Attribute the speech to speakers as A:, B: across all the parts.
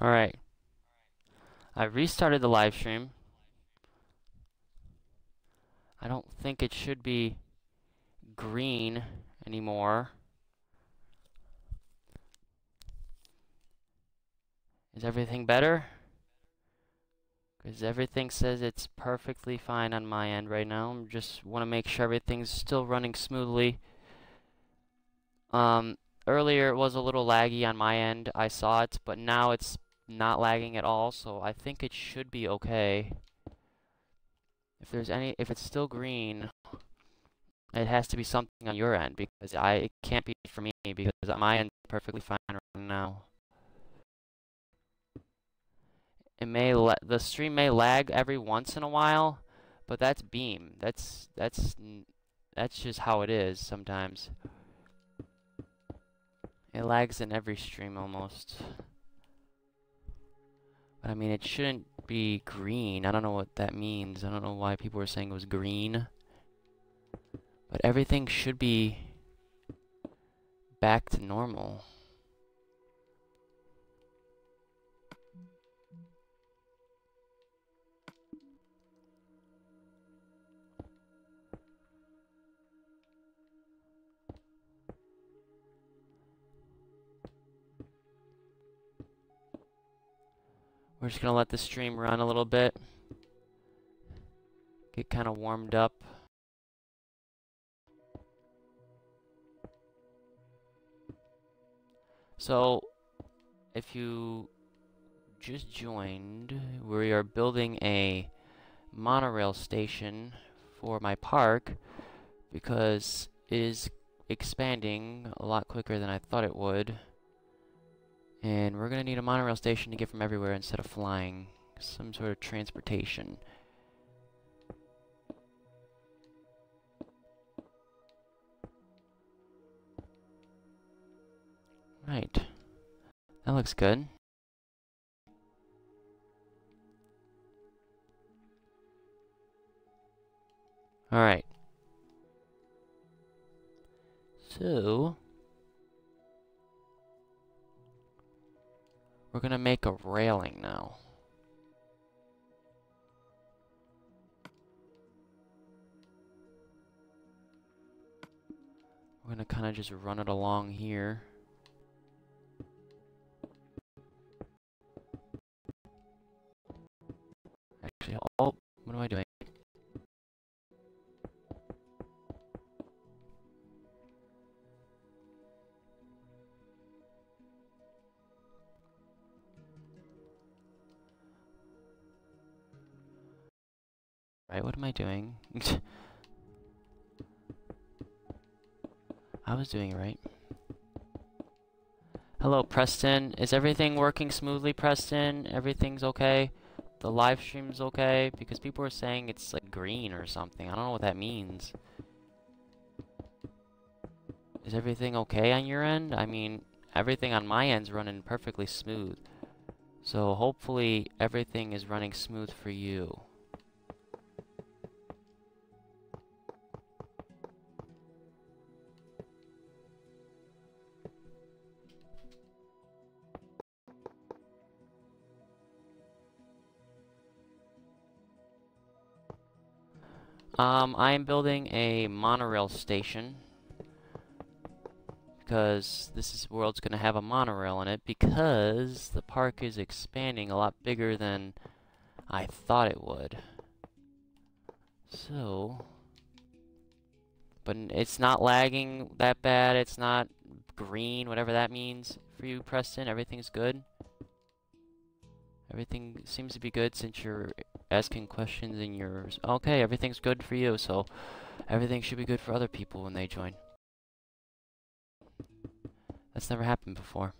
A: Alright. I restarted the live stream. I don't think it should be green anymore. Is everything better? Because everything says it's perfectly fine on my end right now. I just want to make sure everything's still running smoothly. Um, earlier it was a little laggy on my end. I saw it, but now it's not lagging at all, so I think it should be okay. If there's any, if it's still green, it has to be something on your end because I it can't be for me because my end is perfectly fine right now. It may the stream may lag every once in a while, but that's Beam. That's that's that's just how it is sometimes. It lags in every stream almost. I mean, it shouldn't be green. I don't know what that means. I don't know why people were saying it was green. But everything should be back to normal. We're just going to let the stream run a little bit. Get kind of warmed up. So, if you just joined, we are building a monorail station for my park because it is expanding a lot quicker than I thought it would. And we're going to need a monorail station to get from everywhere instead of flying. Some sort of transportation. Right. That looks good. Alright. So... We're gonna make a railing now. We're gonna kind of just run it along here. Actually, oh, what am I doing? Right, what am I doing? I was doing right. Hello, Preston. Is everything working smoothly, Preston? Everything's okay? The live stream's okay? Because people are saying it's like green or something. I don't know what that means. Is everything okay on your end? I mean, everything on my end's running perfectly smooth. So hopefully everything is running smooth for you. Um, I am building a monorail station because this is world's going to have a monorail in it because the park is expanding a lot bigger than I thought it would. So, but it's not lagging that bad. It's not green, whatever that means for you, Preston. Everything's good. Everything seems to be good since you're asking questions in yours. Okay, everything's good for you, so everything should be good for other people when they join. That's never happened before.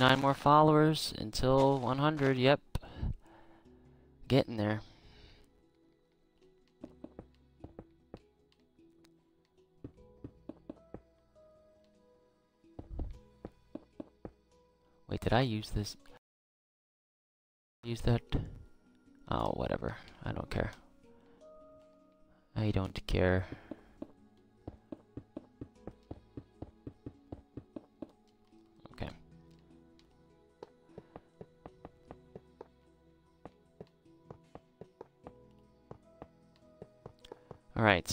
A: nine more followers until 100. Yep. Getting there. Wait, did I use this? Use that? Oh, whatever. I don't care. I don't care.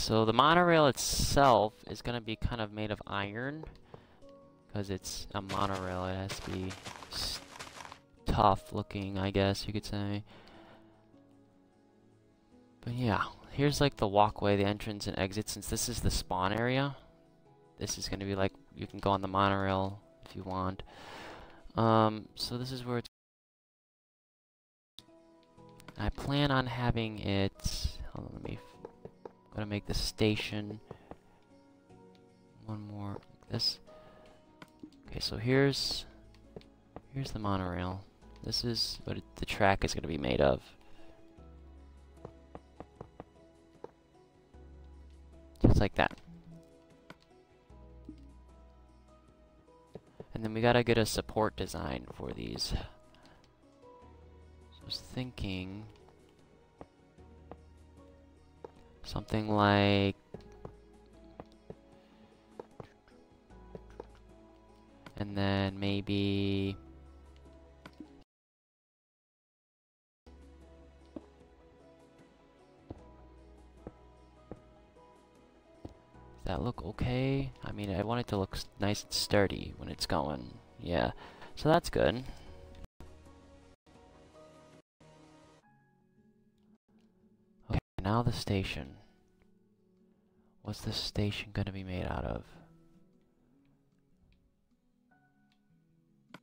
A: So the monorail itself is going to be kind of made of iron. Because it's a monorail, it has to be tough looking, I guess you could say. But yeah, here's like the walkway, the entrance and exit. Since this is the spawn area, this is going to be like, you can go on the monorail if you want. Um, so this is where it's... I plan on having it... Hold on, let me... Gonna make the station one more like this. Okay, so here's here's the monorail. This is what it, the track is to be made of. Just like that. And then we gotta get a support design for these. So I was thinking... Something like... And then maybe... that look okay? I mean, I want it to look nice and sturdy when it's going. Yeah, so that's good. Okay, now the station. What's this station gonna be made out of? I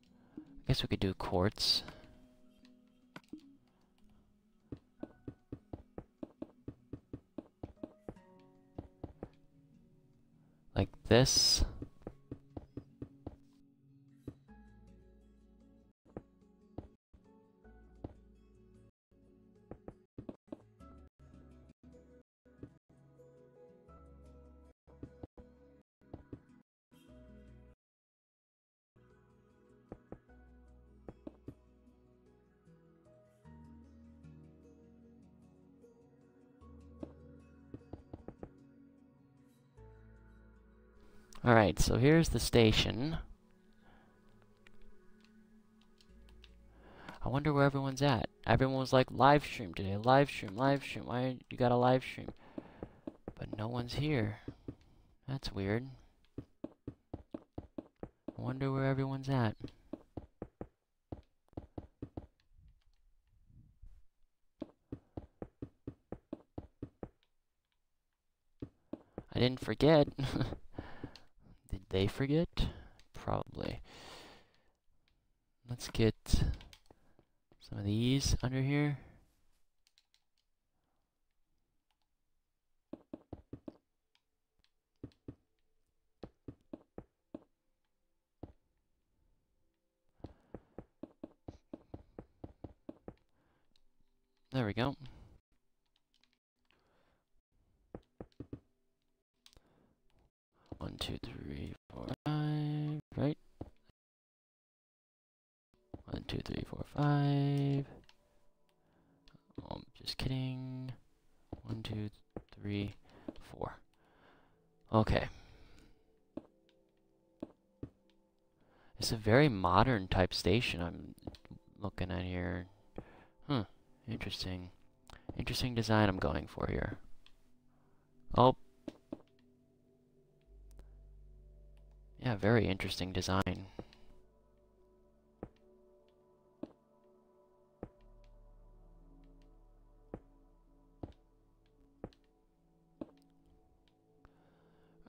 A: guess we could do quartz. like this. Alright, so here's the station. I wonder where everyone's at. Everyone was like, live stream today, live stream, live stream. Why you got a live stream? But no one's here. That's weird. I wonder where everyone's at. I didn't forget. they forget? Probably. Let's get some of these under here. There we go. One, two, three, One, two, three, four, five. Oh, I'm just kidding. One, two, three, four. Okay. It's a very modern type station I'm looking at here. Huh. Interesting. Interesting design I'm going for here. Oh, Yeah, very interesting design.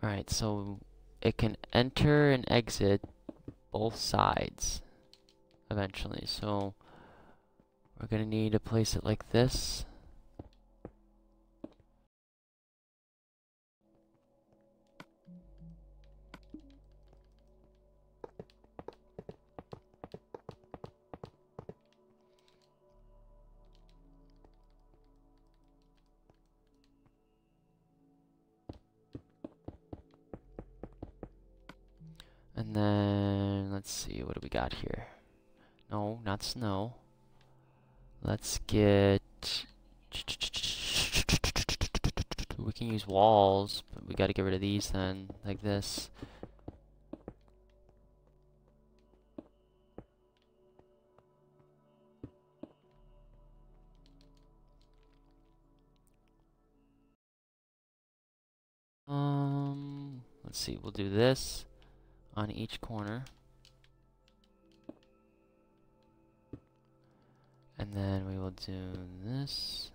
A: Alright, so it can enter and exit both sides eventually. So we're going to need to place it like this. Let's see, what do we got here? No, not snow. Let's get... We can use walls, but we gotta get rid of these then, like this. Um, let's see, we'll do this on each corner. And then we will do this.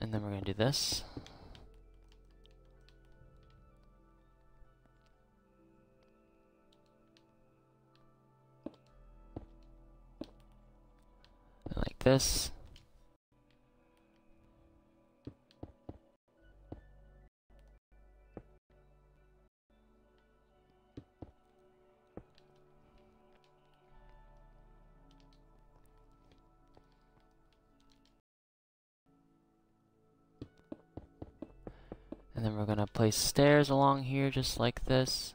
A: And then we're going to do this. This. And then we're going to place stairs along here just like this.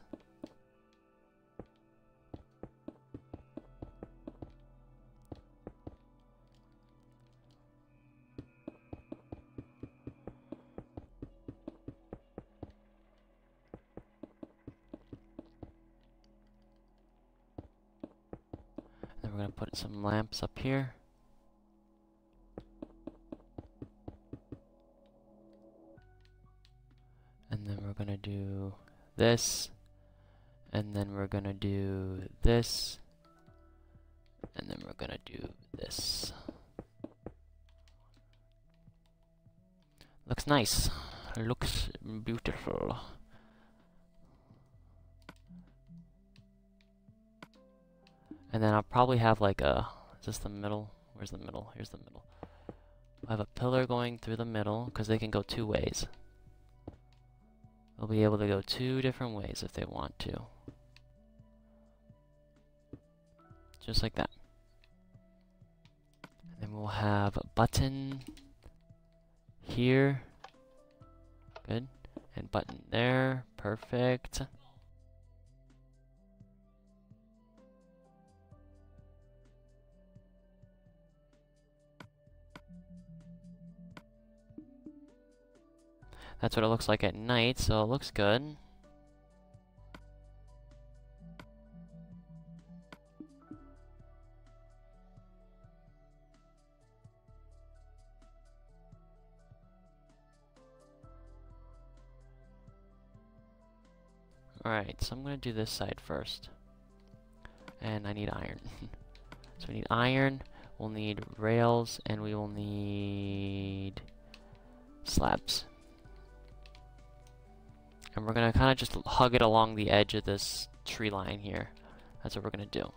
A: Lamps up here. and then we're gonna do this. And then we're gonna do this. And then we're gonna do this. Looks nice. Looks beautiful. And then I'll probably have like a this the middle where's the middle here's the middle I have a pillar going through the middle because they can go two ways They'll be able to go two different ways if they want to. Just like that. And then we'll have a button here. Good. And button there. Perfect. That's what it looks like at night, so it looks good. Alright, so I'm going to do this side first. And I need iron. so we need iron, we'll need rails, and we will need slabs. And we're going to kind of just hug it along the edge of this tree line here. That's what we're going to do.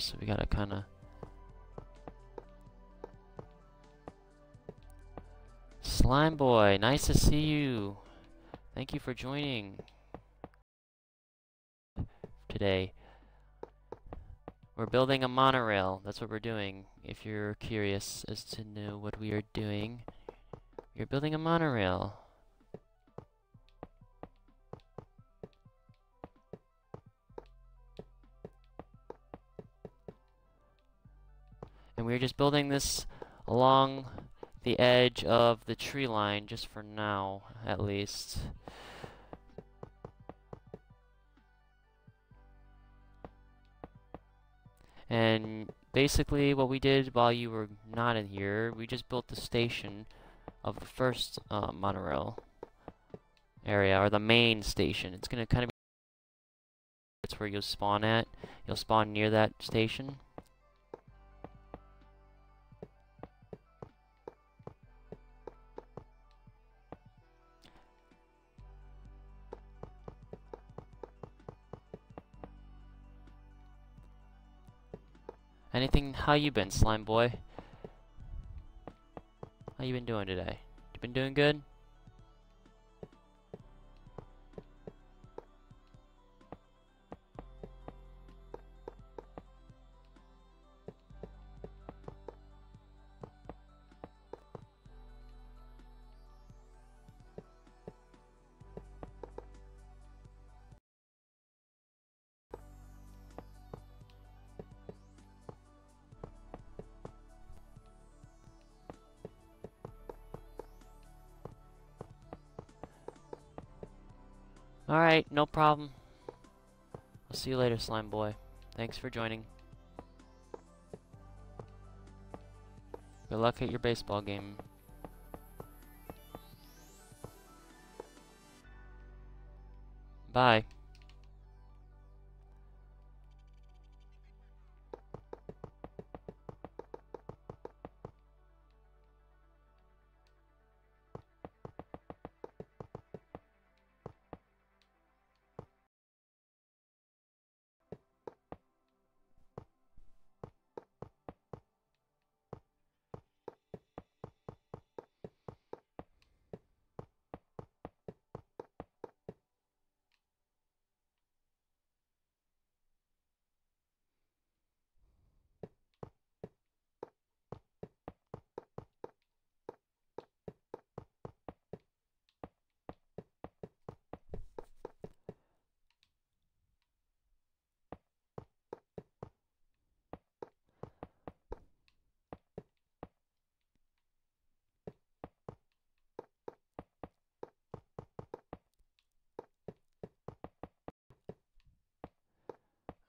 A: So we gotta kind of Slime Boy, nice to see you. Thank you for joining today. We're building a monorail. That's what we're doing. If you're curious as to know what we are doing, you're building a monorail. And we're just building this along the edge of the tree line, just for now, at least. And basically what we did while you were not in here, we just built the station of the first uh, monorail area, or the main station. It's going to kind of be where you'll spawn at. You'll spawn near that station. Anything? How you been, slime boy? How you been doing today? You been doing good? Alright, no problem. I'll see you later, slime boy. Thanks for joining. Good luck at your baseball game. Bye.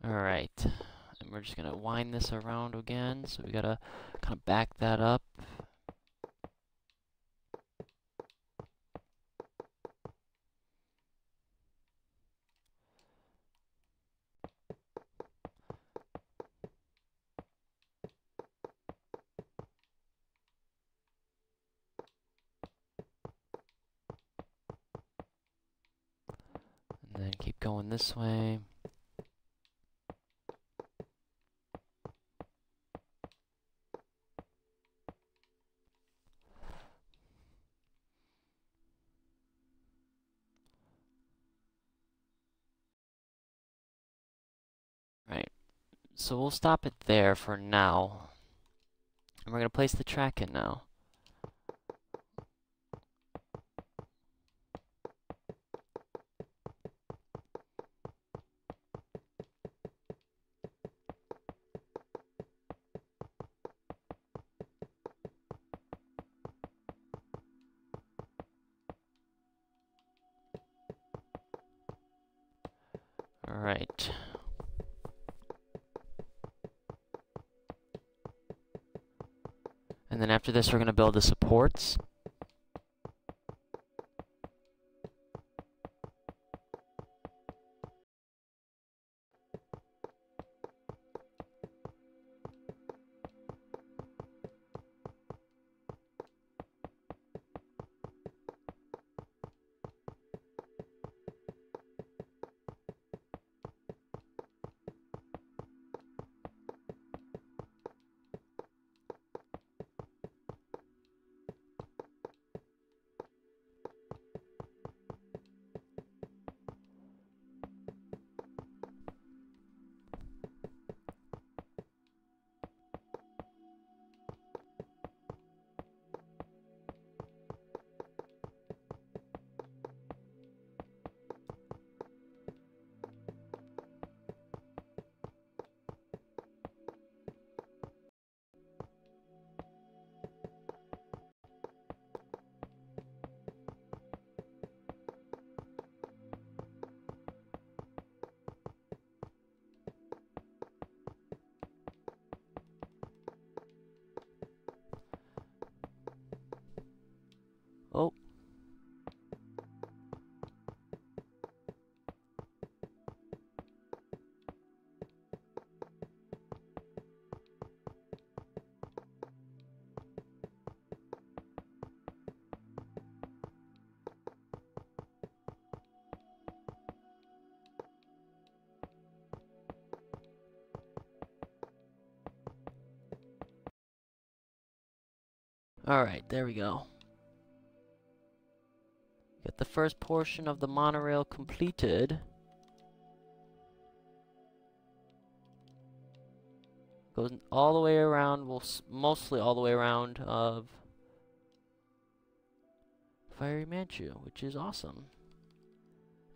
A: Alright, and we're just gonna wind this around again, so we gotta kind of back that up. And then keep going this way. We'll stop it there for now. And we're going to place the track in now. After this, we're going to build the supports. Alright, there we go. Get the first portion of the monorail completed. Goes all the way around, well, mostly all the way around of Fiery Manchu, which is awesome.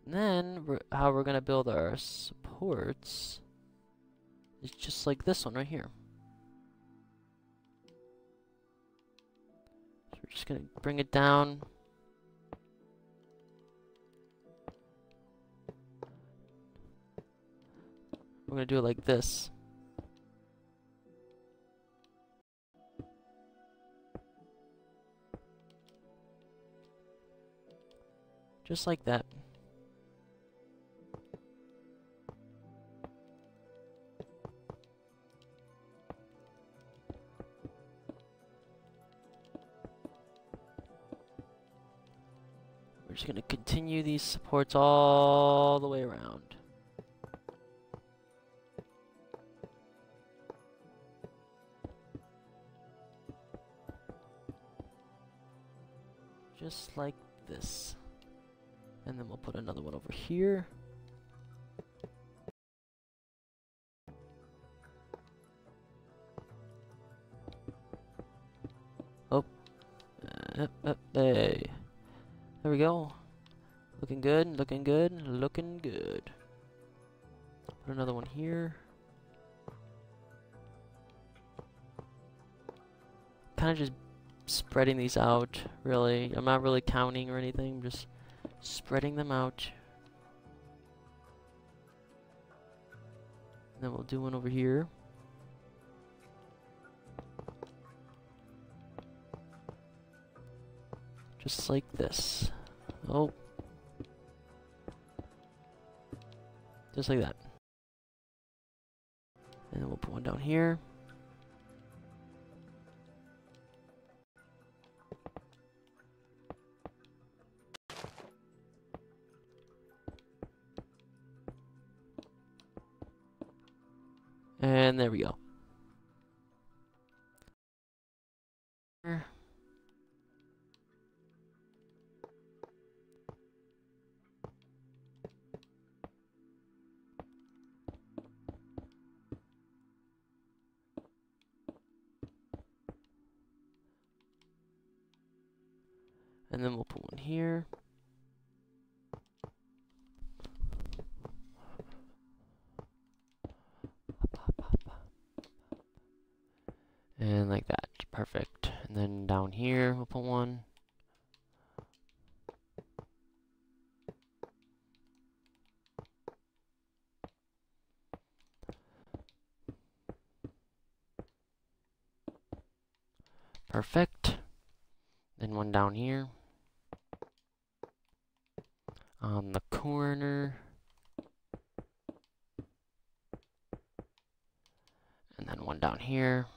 A: And then, how we're going to build our supports is just like this one right here. Just to bring it down. We're to do it like this. Just like that. We're just going to continue these supports all the way around. Just like this. And then we'll put another one over here. Oh. Uh, uh, hey. We go. Looking good, looking good, looking good. Put another one here. Kind of just spreading these out, really. I'm not really counting or anything, I'm just spreading them out. And then we'll do one over here. Just like this. Oh. Just like that. And then we'll put one down here. And there we go. Down here. On the corner. And then one down here.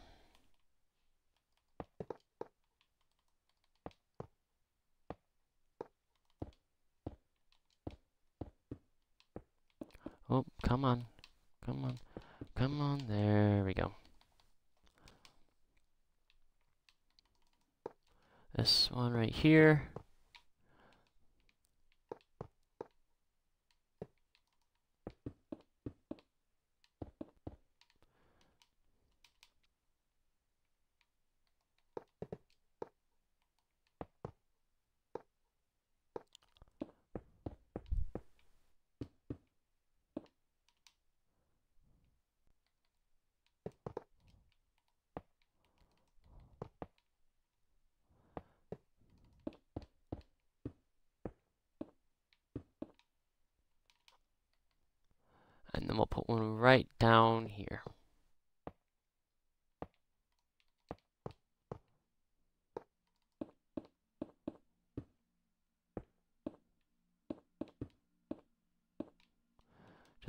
A: Oh, come on. Come on. Come on. There we go. This one right here.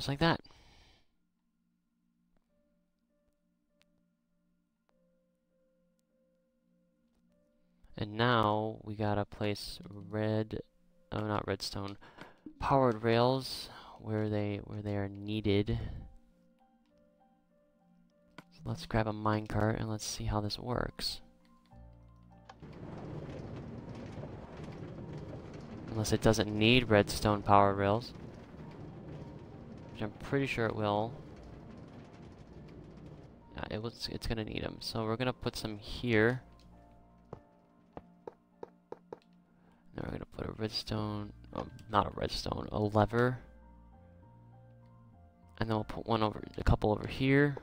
A: like that. And now we gotta place red, oh not redstone, powered rails where they where they are needed. So let's grab a minecart and let's see how this works. Unless it doesn't need redstone powered rails. Which I'm pretty sure it will. Yeah, it was, it's gonna need them. So we're gonna put some here. Then we're gonna put a redstone, oh, not a redstone, a lever. And then we'll put one over, a couple over here.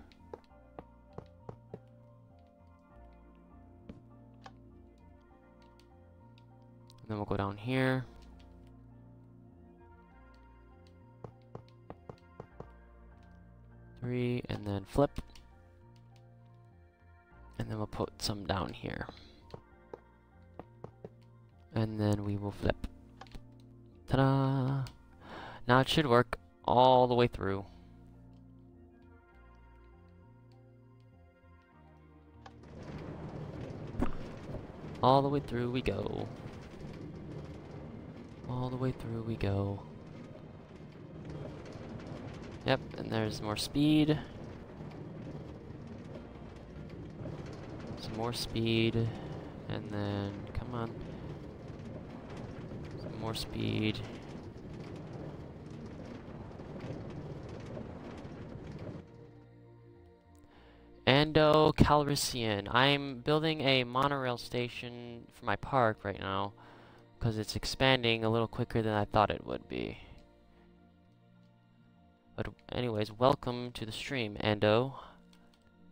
A: And then we'll go down here. Three, and then flip. And then we'll put some down here. And then we will flip. Ta-da! Now it should work all the way through. All the way through we go. All the way through we go. Yep, and there's more speed. Some more speed. And then, come on. Some more speed. Ando Calrissian. I'm building a monorail station for my park right now because it's expanding a little quicker than I thought it would be. But anyways, welcome to the stream, Ando.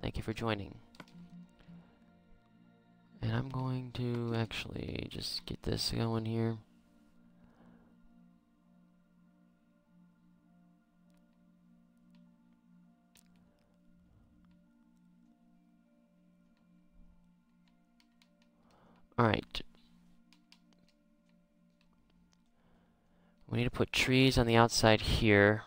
A: Thank you for joining. And I'm going to actually just get this going here. Alright. We need to put trees on the outside here.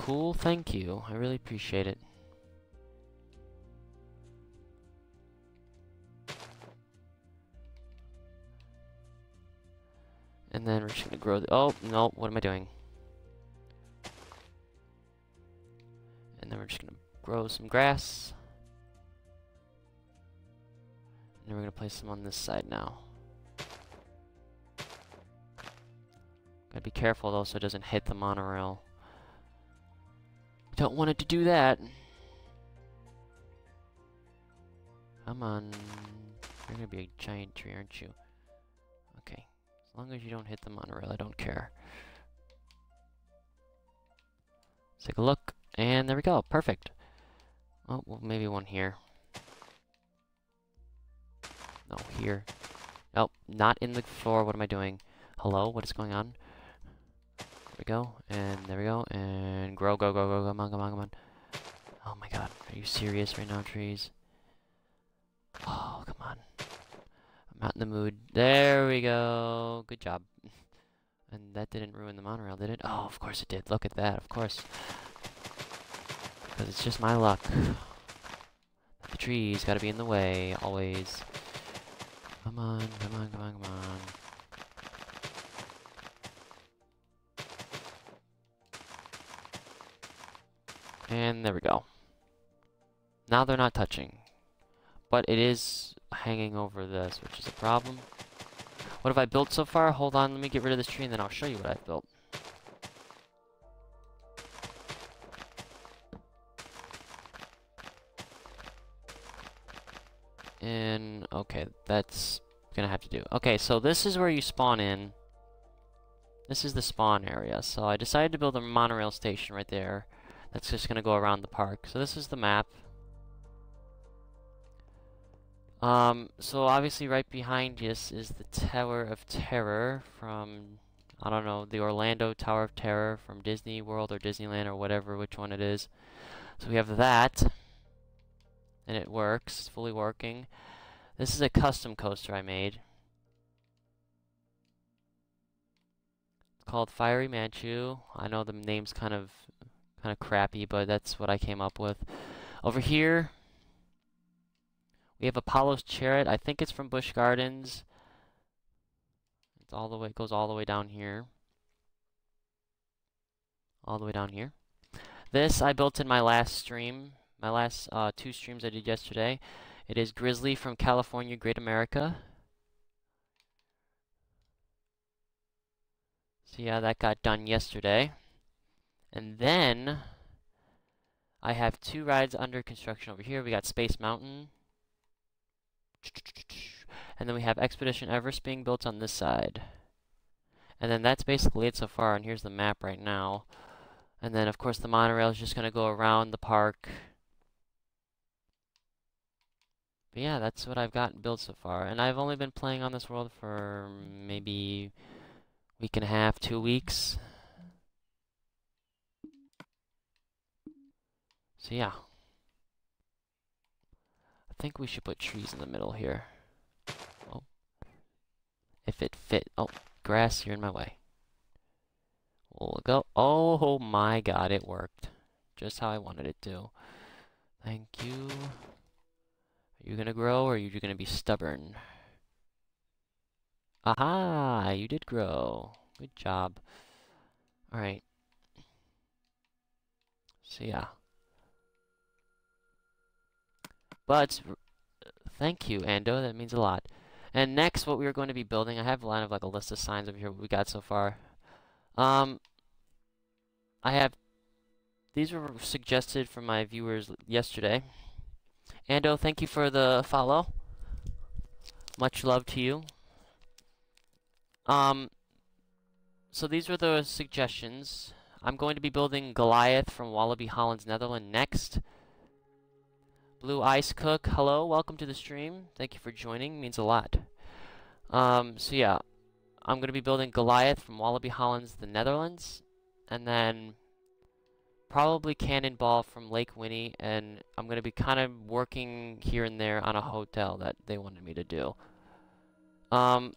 A: Cool, thank you. I really appreciate it. And then we're just gonna grow the- oh, no, what am I doing? And then we're just gonna grow some grass. And then we're gonna place them on this side now. Gotta be careful though so it doesn't hit the monorail. Don't want it to do that. Come on. You're gonna be a giant tree, aren't you? Okay. As long as you don't hit the monorail, I don't care. Let's take a look. And there we go. Perfect. Oh, well, maybe one here. No, here. Nope, not in the floor. What am I doing? Hello? What is going on? We go. And there we go. And grow, go, go, go. Come on, come on, come on. Oh my god. Are you serious right now, trees? Oh, come on. I'm not in the mood. There we go. Good job. And that didn't ruin the monorail, did it? Oh, of course it did. Look at that, of course. Because it's just my luck. The trees gotta be in the way, always. Come on, come on, come on, come on. And there we go. Now they're not touching. But it is hanging over this, which is a problem. What have I built so far? Hold on, let me get rid of this tree and then I'll show you what I've built. And, okay, that's gonna have to do. Okay, so this is where you spawn in. This is the spawn area. So I decided to build a monorail station right there. That's just gonna go around the park. So this is the map. Um, so obviously right behind this is the Tower of Terror from, I don't know, the Orlando Tower of Terror from Disney World or Disneyland or whatever, which one it is. So we have that, and it works, fully working. This is a custom coaster I made. It's called Fiery Manchu. I know the name's kind of, kind of crappy, but that's what I came up with. Over here, we have Apollo's Chariot. I think it's from Busch Gardens. It's all the way, it goes all the way down here. All the way down here. This I built in my last stream my last uh, two streams I did yesterday. It is Grizzly from California, Great America. So yeah, that got done yesterday. And then I have two rides under construction over here. We got Space Mountain. And then we have Expedition Everest being built on this side. And then that's basically it so far, and here's the map right now. And then, of course, the monorail is just going to go around the park. But yeah, that's what I've gotten built so far. And I've only been playing on this world for maybe week and a half, two weeks. So yeah. I think we should put trees in the middle here. Oh. If it fit. Oh, grass, you're in my way. We'll go. Oh my god, it worked. Just how I wanted it to. Thank you. Are you gonna grow or are you gonna be stubborn? Aha! You did grow. Good job. Alright. So yeah. But, thank you, Ando. That means a lot. And next, what we are going to be building, I have a line of like a list of signs over here What we got so far. Um, I have, these were suggested from my viewers yesterday. Ando, thank you for the follow. Much love to you. Um, so these were the suggestions. I'm going to be building Goliath from Walibi Hollands, Netherland next. Blue Ice Cook, hello, welcome to the stream. Thank you for joining, means a lot. Um, so yeah, I'm going to be building Goliath from Walibi Hollands, the Netherlands, and then probably Cannonball from Lake Winnie, and I'm going to be kind of working here and there on a hotel that they wanted me to do. Um,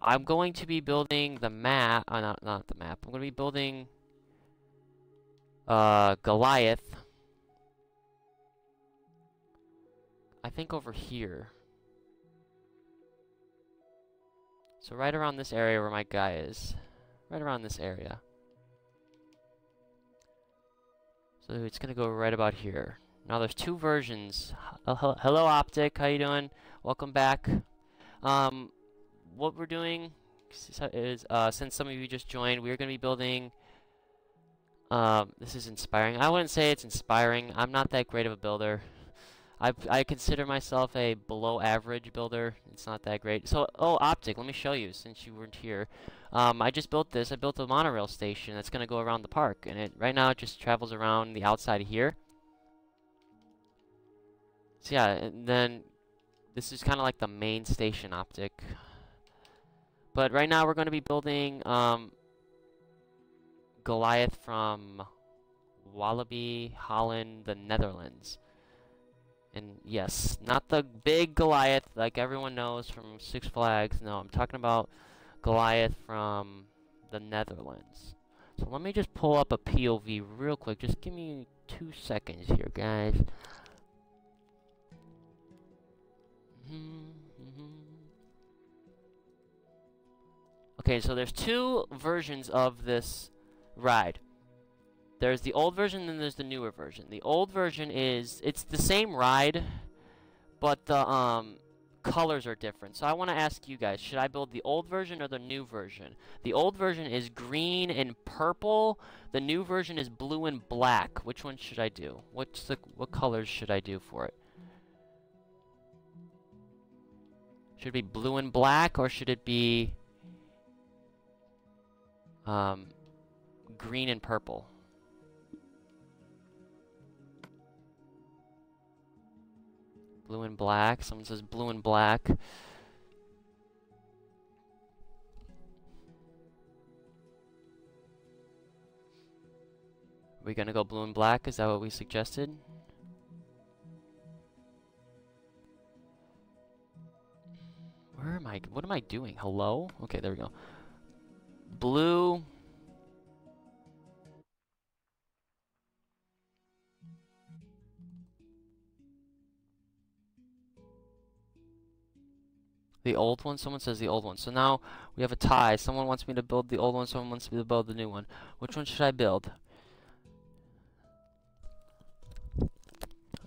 A: I'm going to be building the map, uh, not, not the map, I'm going to be building uh, Goliath, I think over here. So right around this area where my guy is. Right around this area. So it's gonna go right about here. Now there's two versions. Hello Optic, how you doing? Welcome back. Um, what we're doing is, uh, since some of you just joined, we're gonna be building um, this is inspiring. I wouldn't say it's inspiring. I'm not that great of a builder. I, I consider myself a below average builder. It's not that great. So, oh, Optic, let me show you since you weren't here. Um, I just built this. I built a monorail station that's going to go around the park. And it right now it just travels around the outside here. So yeah, and then this is kind of like the main station Optic. But right now we're going to be building um, Goliath from Walibi, Holland, the Netherlands. And yes, not the big Goliath like everyone knows from Six Flags. No, I'm talking about Goliath from the Netherlands. So let me just pull up a POV real quick. Just give me two seconds here, guys. Mm -hmm. Okay, so there's two versions of this ride. There's the old version and there's the newer version. The old version is, it's the same ride, but the um, colors are different. So I want to ask you guys, should I build the old version or the new version? The old version is green and purple. The new version is blue and black. Which one should I do? What's the, what colors should I do for it? Should it be blue and black or should it be um, green and purple? Blue and black. Someone says blue and black. Are we gonna go blue and black? Is that what we suggested? Where am I? What am I doing? Hello? Okay, there we go. Blue. The old one? Someone says the old one. So now we have a tie. Someone wants me to build the old one, someone wants me to build the new one. Which one should I build?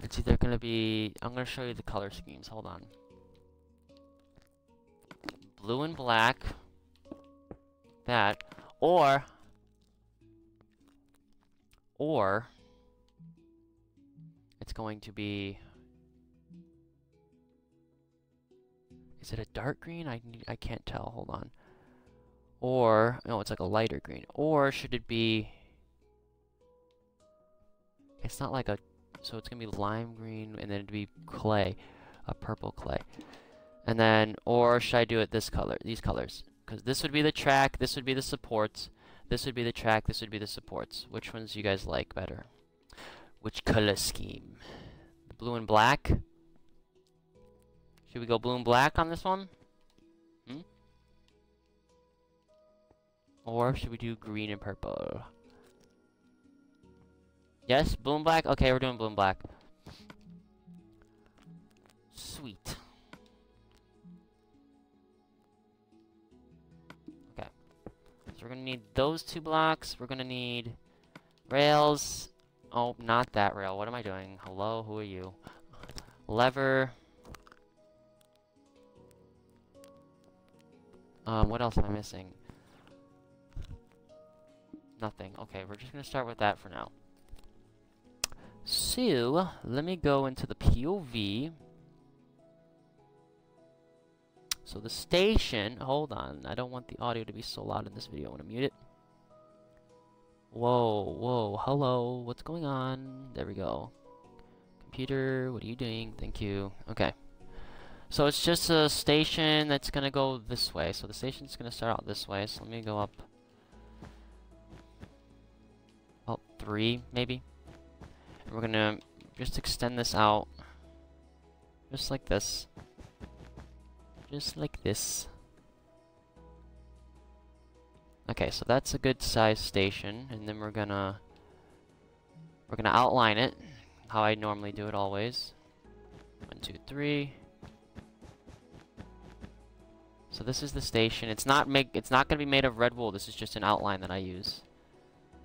A: it's either going to be... I'm going to show you the color schemes. Hold on. Blue and black. That. Or... Or... It's going to be... Is it a dark green? I, I can't tell. Hold on. Or... No, it's like a lighter green. Or should it be... It's not like a so it's gonna be lime green and then it'd be clay, a purple clay. And then, or should I do it this color, these colors? Because this would be the track, this would be the supports, this would be the track, this would be the supports. Which ones you guys like better? Which color scheme? The blue and black? Should we go blue and black on this one? Hmm? Or should we do green and purple? Yes, blue and black? Okay, we're doing blue and black. Sweet. Okay. So we're gonna need those two blocks. We're gonna need rails. Oh, not that rail. What am I doing? Hello, who are you? Lever. Um, what else am I missing? Nothing. Okay, we're just gonna start with that for now. So, let me go into the POV. So the station, hold on, I don't want the audio to be so loud in this video, I want to mute it. Whoa, whoa, hello, what's going on? There we go. Computer, what are you doing? Thank you. Okay. So it's just a station that's gonna go this way. So the station's gonna start out this way, so let me go up. Oh, three, maybe? we're gonna just extend this out. Just like this. Just like this. Okay, so that's a good size station, and then we're gonna we're gonna outline it how I normally do it always. One, two, three. So this is the station. It's not make it's not gonna be made of red wool. This is just an outline that I use.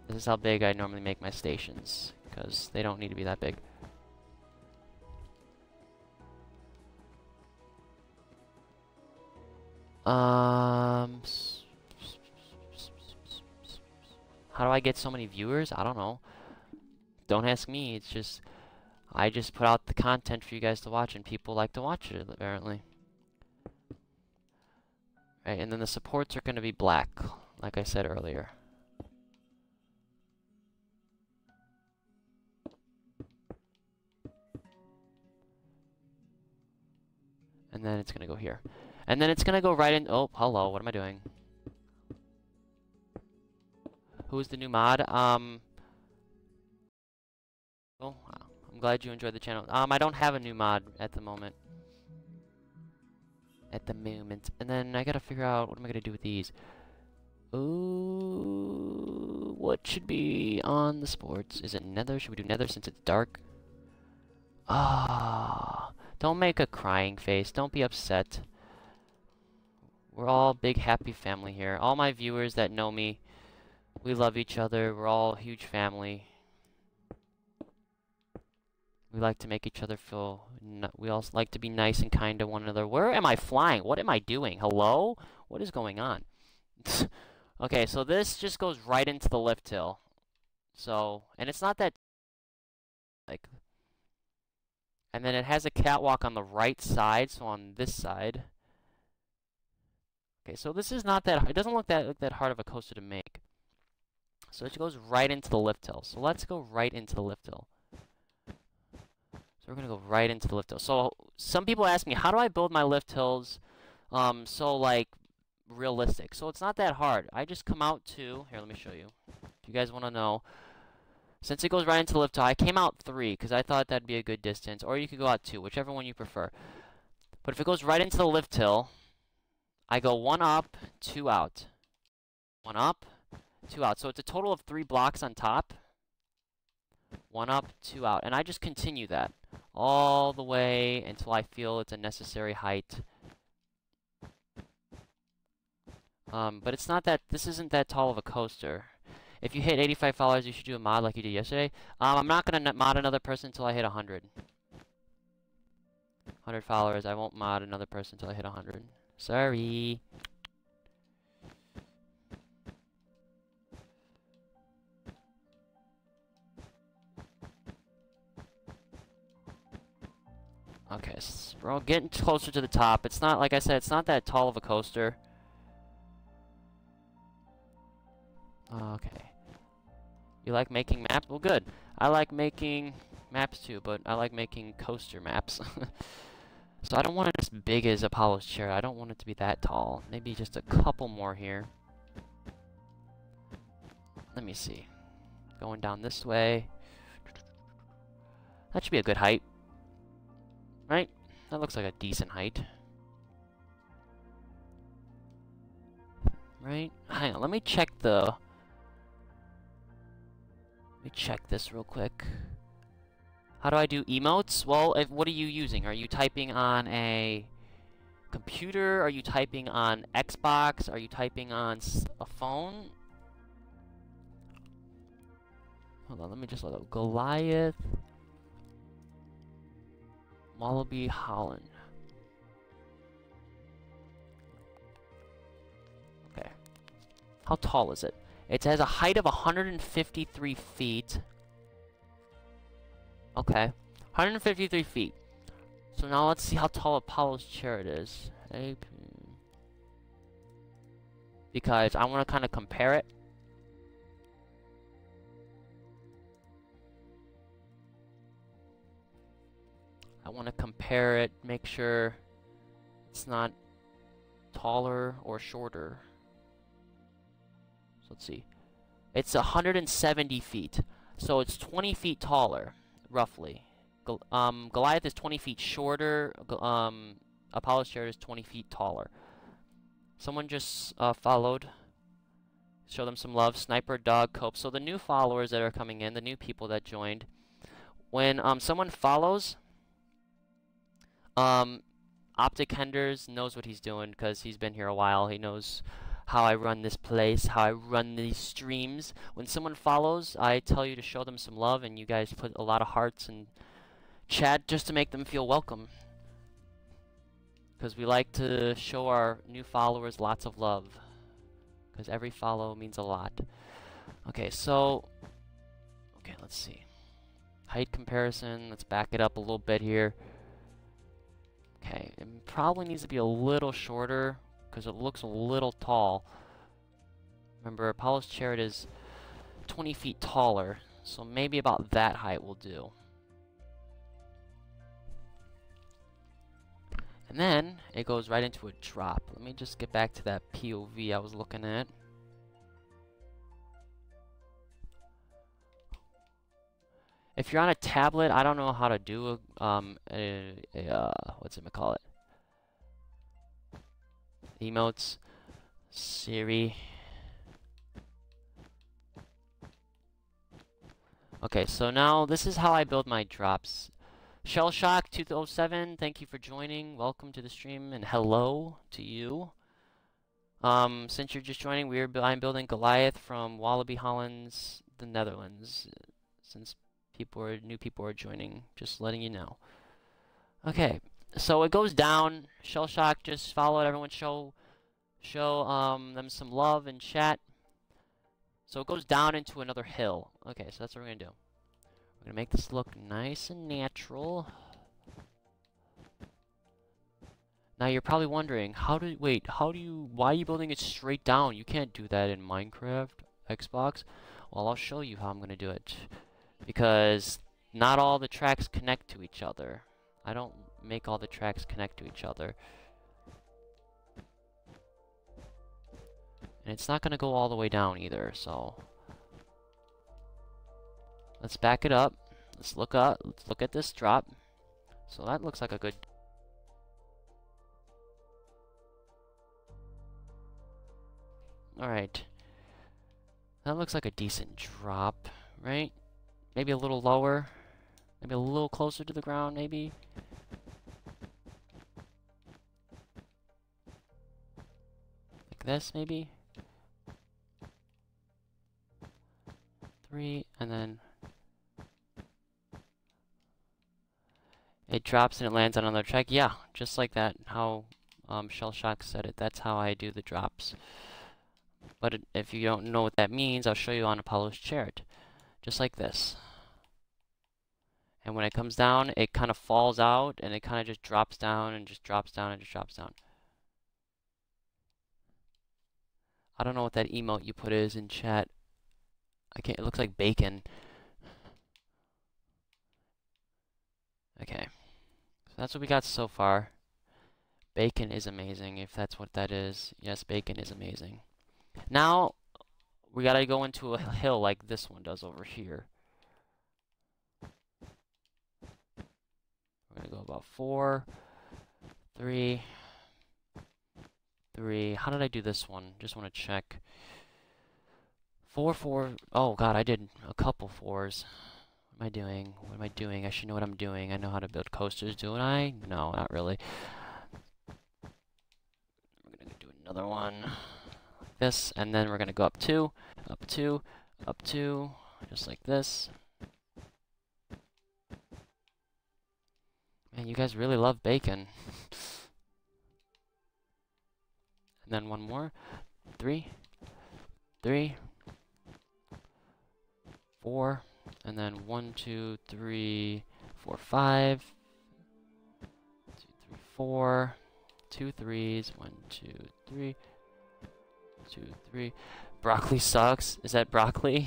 A: This is how big I normally make my stations because they don't need to be that big. Um, how do I get so many viewers? I don't know. Don't ask me. It's just I just put out the content for you guys to watch, and people like to watch it apparently. Right, and then the supports are going to be black, like I said earlier. And then it's gonna go here. And then it's gonna go right in- oh, hello, what am I doing? Who's the new mod? Um... Oh, I'm glad you enjoyed the channel. Um, I don't have a new mod at the moment. At the moment. And then I gotta figure out what am I gonna do with these. Ooh, what should be on the sports? Is it nether? Should we do nether since it's dark? Ah, don't make a crying face. Don't be upset. We're all big happy family here. All my viewers that know me, we love each other. We're all huge family. We like to make each other feel... we also like to be nice and kind to one another. Where am I flying? What am I doing? Hello? What is going on? okay, so this just goes right into the lift hill. So, and it's not that... Like, and then it has a catwalk on the right side, so on this side. Okay, so this is not that, it doesn't look that, look that hard of a coaster to make. So it goes right into the lift hill. So let's go right into the lift hill. We're going to go right into the lift hill. So some people ask me, how do I build my lift hills um, so, like, realistic? So it's not that hard. I just come out to, here, let me show you. If you guys want to know, since it goes right into the lift hill, I came out three because I thought that'd be a good distance. Or you could go out two, whichever one you prefer. But if it goes right into the lift hill, I go one up, two out. One up, two out. So it's a total of three blocks on top. One up, two out. And I just continue that all the way until I feel it's a necessary height. Um, but it's not that, this isn't that tall of a coaster. If you hit 85 followers, you should do a mod like you did yesterday. Um, I'm not going to mod another person until I hit 100. 100 followers. I won't mod another person until I hit 100. Sorry. Okay, so we're all getting closer to the top. It's not, like I said, it's not that tall of a coaster. Okay. You like making maps? Well, good. I like making maps too, but I like making coaster maps. so I don't want it as big as Apollo's Chariot. I don't want it to be that tall. Maybe just a couple more here. Let me see. Going down this way. That should be a good height. Right? That looks like a decent height. Right? Hang on, let me check the... Let me check this real quick. How do I do emotes? Well, if, what are you using? Are you typing on a computer? Are you typing on Xbox? Are you typing on a phone? Hold on, let me just look up Goliath. Walibi Holland. Okay. How tall is it? It has a height of 153 feet. Okay. 153 feet. So now let's see how tall Apollo's chariot is. Because I want to kind of compare it. I want to compare it, make sure it's not taller or shorter. So let's see. It's 170 feet, so it's 20 feet taller, roughly. um, Goliath is 20 feet shorter. Um, Apollo's Chariot is 20 feet taller. Someone just uh, followed. Show them some love. Sniper, Dog, Cope. So the new followers that are coming in, the new people that joined, when um, someone follows, um, Optic Henders knows what he's doing because he's been here a while. He knows how I run this place, how I run these streams. When someone follows, I tell you to show them some love, and you guys put a lot of hearts and chat just to make them feel welcome. Because we like to show our new followers lots of love. Because every follow means a lot. Okay, so... Okay, let's see. Height comparison, let's back it up a little bit here. Okay, it probably needs to be a little shorter because it looks a little tall. Remember, Apollo's chariot is 20 feet taller, so maybe about that height will do. And then, it goes right into a drop. Let me just get back to that POV I was looking at. If you're on a tablet, I don't know how to do a, um, a, a uh, what's it call it? Emotes, Siri. Okay, so now this is how I build my drops. Shellshock207, thank you for joining. Welcome to the stream, and hello to you. Um, since you're just joining, we're I'm building Goliath from Walibi Hollands, the Netherlands. Since people are new people are joining. Just letting you know. Okay, so it goes down. Shell shock. Just follow everyone. Show show um them some love and chat. So it goes down into another hill. Okay, so that's what we're gonna do. We're gonna make this look nice and natural. Now you're probably wondering, how do wait, how do you why are you building it straight down? You can't do that in Minecraft, Xbox. Well, I'll show you how I'm gonna do it because not all the tracks connect to each other. I don't make all the tracks connect to each other. And it's not going to go all the way down either, so... Let's back it up. Let's look up. Let's look at this drop. So that looks like a good... Alright. That looks like a decent drop, right? Maybe a little lower. Maybe a little closer to the ground, maybe. Like this, maybe. Three, and then... it drops and it lands on another track. Yeah, just like that, how um, Shell Shock said it. That's how I do the drops. But if you don't know what that means, I'll show you on Apollo's chart. Just like this. And when it comes down, it kind of falls out, and it kind of just drops down, and just drops down, and just drops down. I don't know what that emote you put is in chat. I can't, it looks like bacon. Okay. So that's what we got so far. Bacon is amazing, if that's what that is. Yes, bacon is amazing. Now, we gotta go into a hill like this one does over here. We're gonna go about four, three, three. How did I do this one? Just want to check. Four, four. Oh god, I did a couple fours. What am I doing? What am I doing? I should know what I'm doing. I know how to build coasters, don't I? No, not really. We're gonna do another one like this, and then we're gonna go up two, up two, up two, just like this. Man, you guys really love bacon. and then one more. Three, three, four, and then one, two, three, four, five, two, three, four, two threes, one, two, three, two, three. Broccoli sucks. Is that broccoli?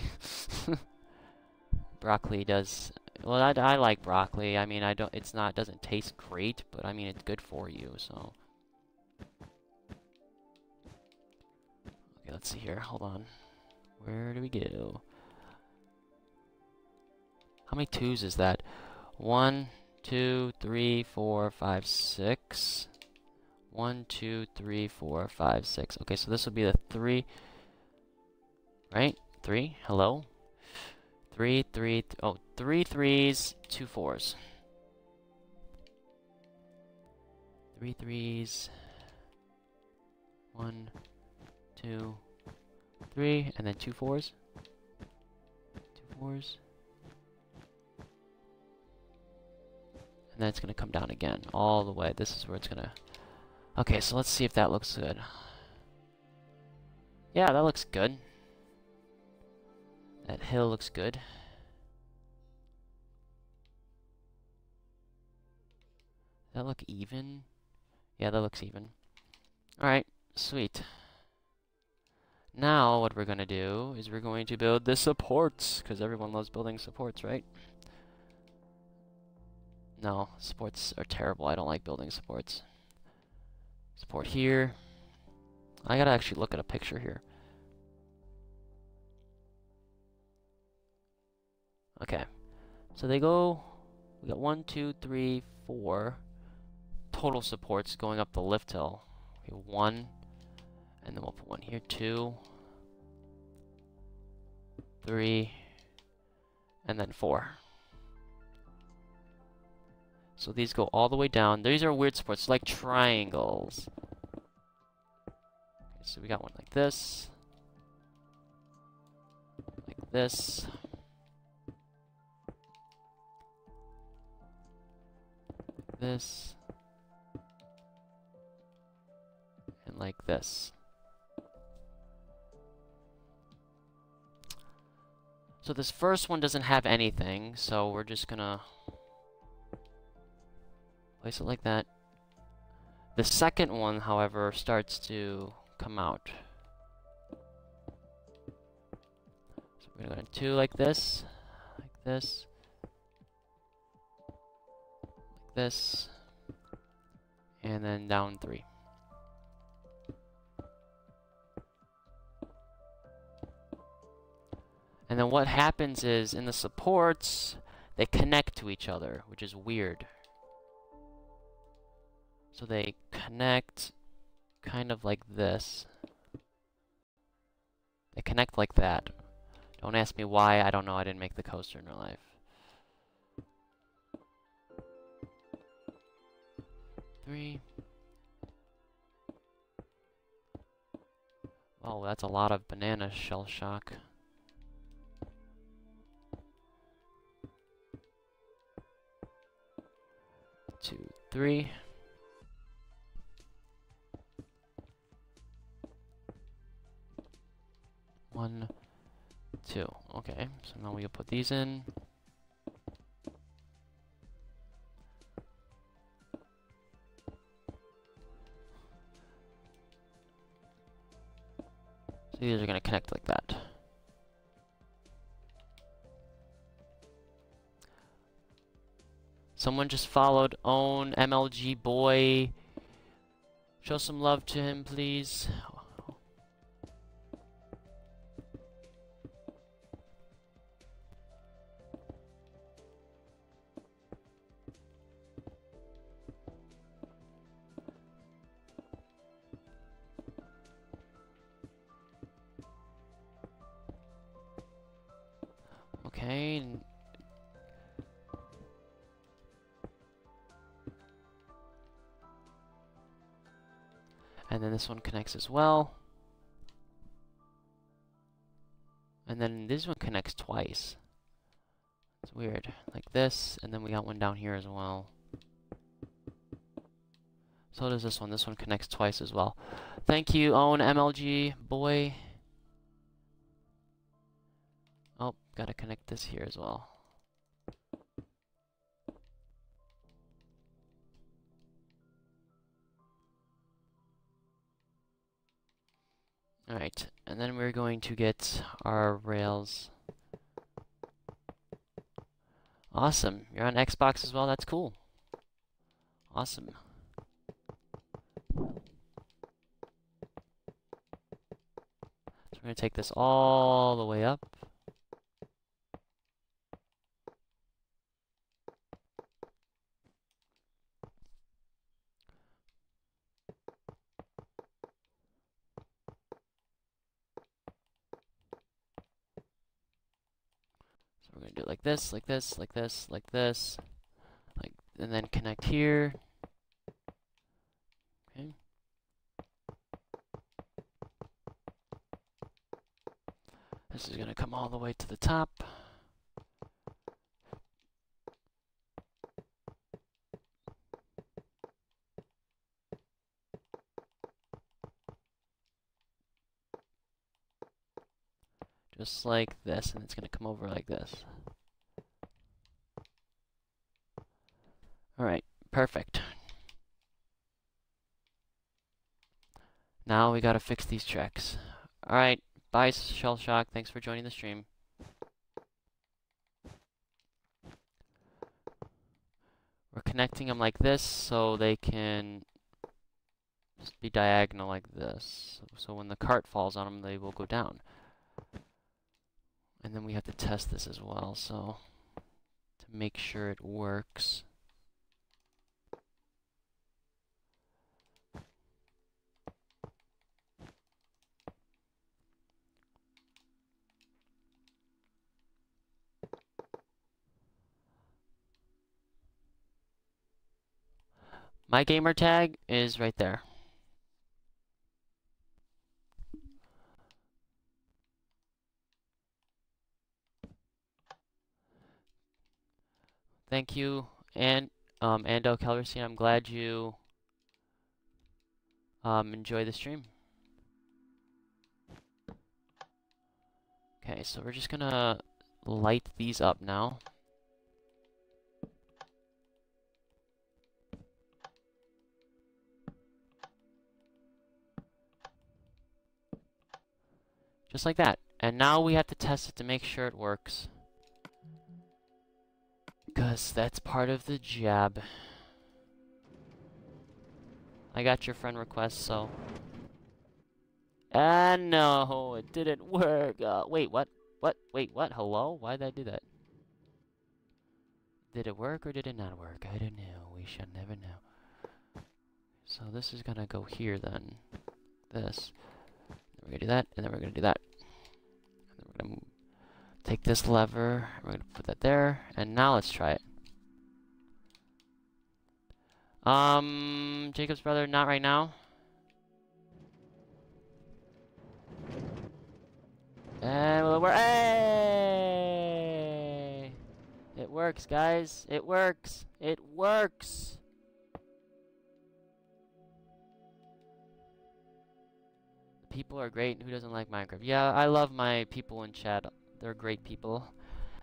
A: broccoli does well, I, I like broccoli. I mean, I don't. It's not. Doesn't taste great, but I mean, it's good for you. So. Okay, let's see here. Hold on. Where do we go? How many twos is that? One, two, three, four, five, six. One, two, three, four, five, six. Okay, so this will be the three. Right? Three? Hello? Three, three, th oh, three threes, two fours. Three threes. One, two, three, and then two fours. Two fours. And then it's going to come down again, all the way. This is where it's going to... Okay, so let's see if that looks good. Yeah, that looks good. That hill looks good. Does that look even? Yeah, that looks even. Alright, sweet. Now, what we're going to do is we're going to build the supports, because everyone loves building supports, right? No, supports are terrible. I don't like building supports. Support here. I gotta actually look at a picture here. Okay. So they go, we got one, two, three, four total supports going up the lift hill. Okay, one, and then we'll put one here, two, three, and then four. So these go all the way down. These are weird supports, like triangles. Okay, so we got one like this. Like this. This. And like this. So this first one doesn't have anything, so we're just gonna place it like that. The second one, however, starts to come out. So we're gonna go two like this, like this, this, and then down three. And then what happens is, in the supports, they connect to each other, which is weird. So they connect kind of like this. They connect like that. Don't ask me why, I don't know, I didn't make the coaster in real life. Three. Oh, that's a lot of banana shell shock. Two, three. One, two. Okay, so now we'll put these in. These are going to connect like that. Someone just followed own MLG boy. Show some love to him, please. Okay. And then this one connects as well. And then this one connects twice. It's weird. Like this, and then we got one down here as well. So does this one. This one connects twice as well. Thank you, Own MLG boy. Gotta connect this here as well. Alright, and then we're going to get our rails. Awesome. You're on Xbox as well? That's cool. Awesome. So we're going to take this all the way up. we're gonna do it like this, like this, like this, like this, like, and then connect here. Okay. This is gonna come all the way to the top. Just like this, and it's going to come over like this. Alright, perfect. Now we gotta fix these tracks. Alright, bye Shell Shock, thanks for joining the stream. We're connecting them like this so they can be diagonal like this. So when the cart falls on them, they will go down. And then we have to test this as well, so to make sure it works. My gamer tag is right there. Thank you, and um, Ando Calrissian. I'm glad you um, enjoy the stream. Okay, so we're just gonna light these up now. Just like that. And now we have to test it to make sure it works. Because that's part of the job. I got your friend request, so... Ah, no, it didn't work. Uh, wait, what? What? Wait, what? Hello? Why did I do that? Did it work or did it not work? I don't know. We shall never know. So this is gonna go here then. This. We're gonna do that, and then we're gonna do that. And then we're gonna Take this lever, we're gonna put that there, and now let's try it. Um, Jacob's brother, not right now. And will work? Hey! It works, guys. It works. It works. People are great. Who doesn't like Minecraft? Yeah, I love my people in chat. They're great people.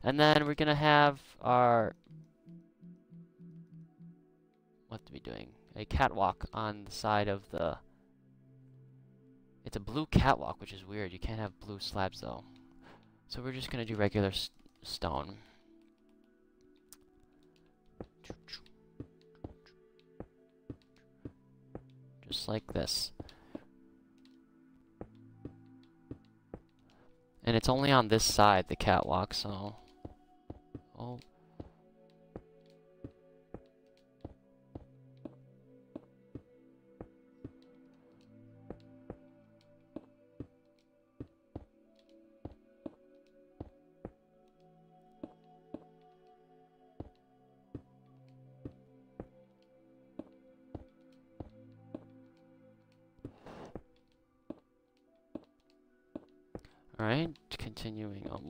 A: And then we're gonna have our... What to be doing? A catwalk on the side of the... It's a blue catwalk, which is weird. You can't have blue slabs, though. So we're just gonna do regular stone. Just like this. And it's only on this side, the catwalk, so... Oh.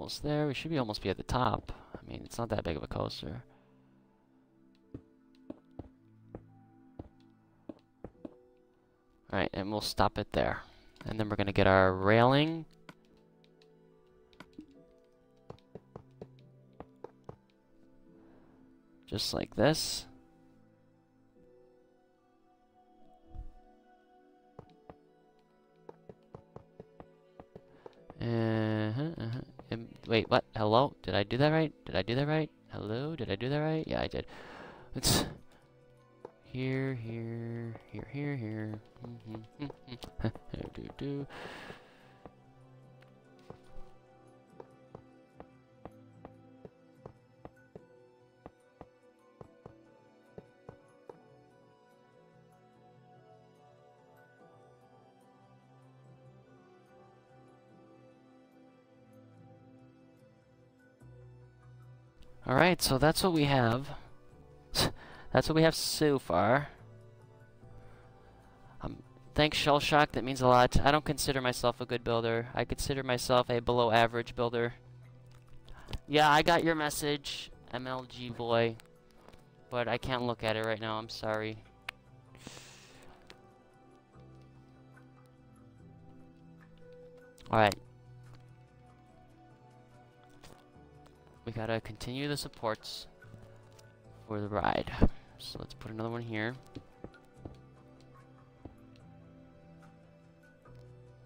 A: Almost there. We should be almost be at the top. I mean, it's not that big of a coaster. Alright, and we'll stop it there. And then we're going to get our railing. Just like this. Uh -huh, uh -huh. Wait, what? Hello? Did I do that right? Did I do that right? Hello? Did I do that right? Yeah, I did. Let's... Here, here, here, here, here. Mm-hmm. Do do, do. Alright, so that's what we have. that's what we have so far. Um, thanks, Shellshock. That means a lot. I don't consider myself a good builder. I consider myself a below-average builder. Yeah, I got your message, MLG boy. But I can't look at it right now. I'm sorry. Alright. We gotta continue the supports for the ride. So let's put another one here.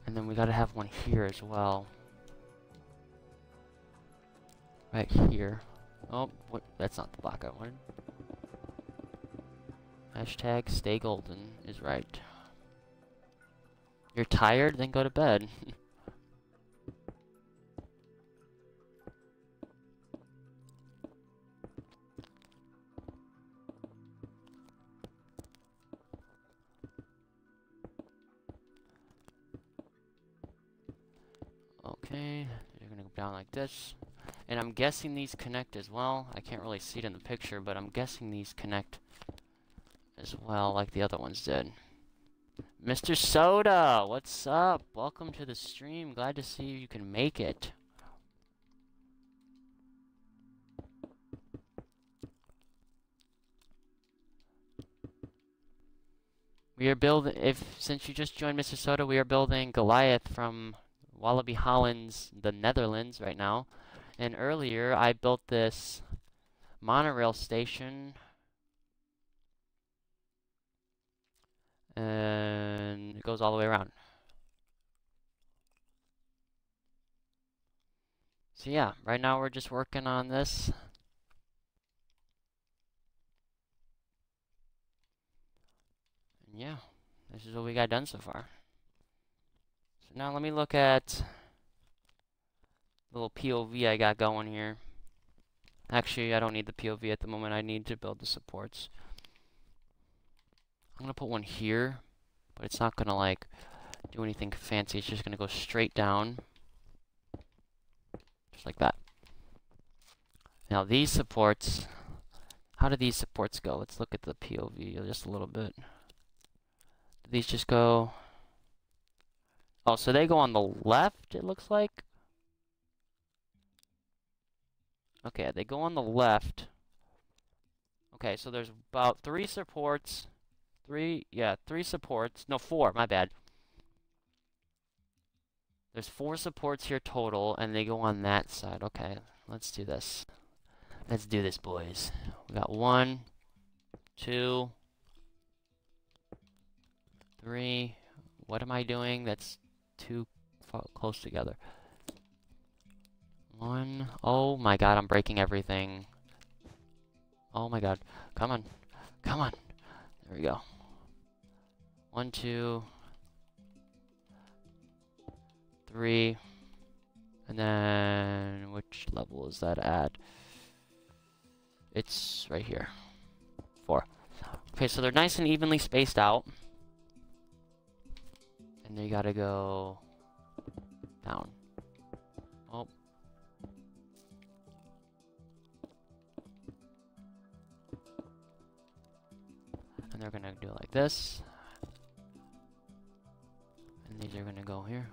A: And then we gotta have one here as well. Right here. Oh, what? that's not the block I wanted. Hashtag stay golden is right. You're tired? Then go to bed. Okay, you're gonna go down like this. And I'm guessing these connect as well. I can't really see it in the picture, but I'm guessing these connect as well, like the other ones did. Mr. Soda, what's up? Welcome to the stream. Glad to see you can make it. We are building, if, since you just joined Mr. Soda, we are building Goliath from Walibi Hollands, the Netherlands right now. And earlier I built this monorail station. And it goes all the way around. So yeah, right now we're just working on this. And yeah, this is what we got done so far. Now let me look at the little POV I got going here. Actually, I don't need the POV at the moment. I need to build the supports. I'm going to put one here, but it's not going to like do anything fancy. It's just going to go straight down. Just like that. Now these supports, how do these supports go? Let's look at the POV just a little bit. Do these just go Oh, so they go on the left, it looks like? Okay, they go on the left. Okay, so there's about three supports. Three, yeah, three supports. No, four, my bad. There's four supports here total, and they go on that side. Okay, let's do this. Let's do this, boys. We got one, two, three. What am I doing? That's too close together. One. Oh my god, I'm breaking everything. Oh my god. Come on. Come on. There we go. One, two, three. And then, which level is that at? It's right here. Four. Okay, so they're nice and evenly spaced out. And they gotta go down. Oh. And they're gonna do it like this. And these are gonna go here.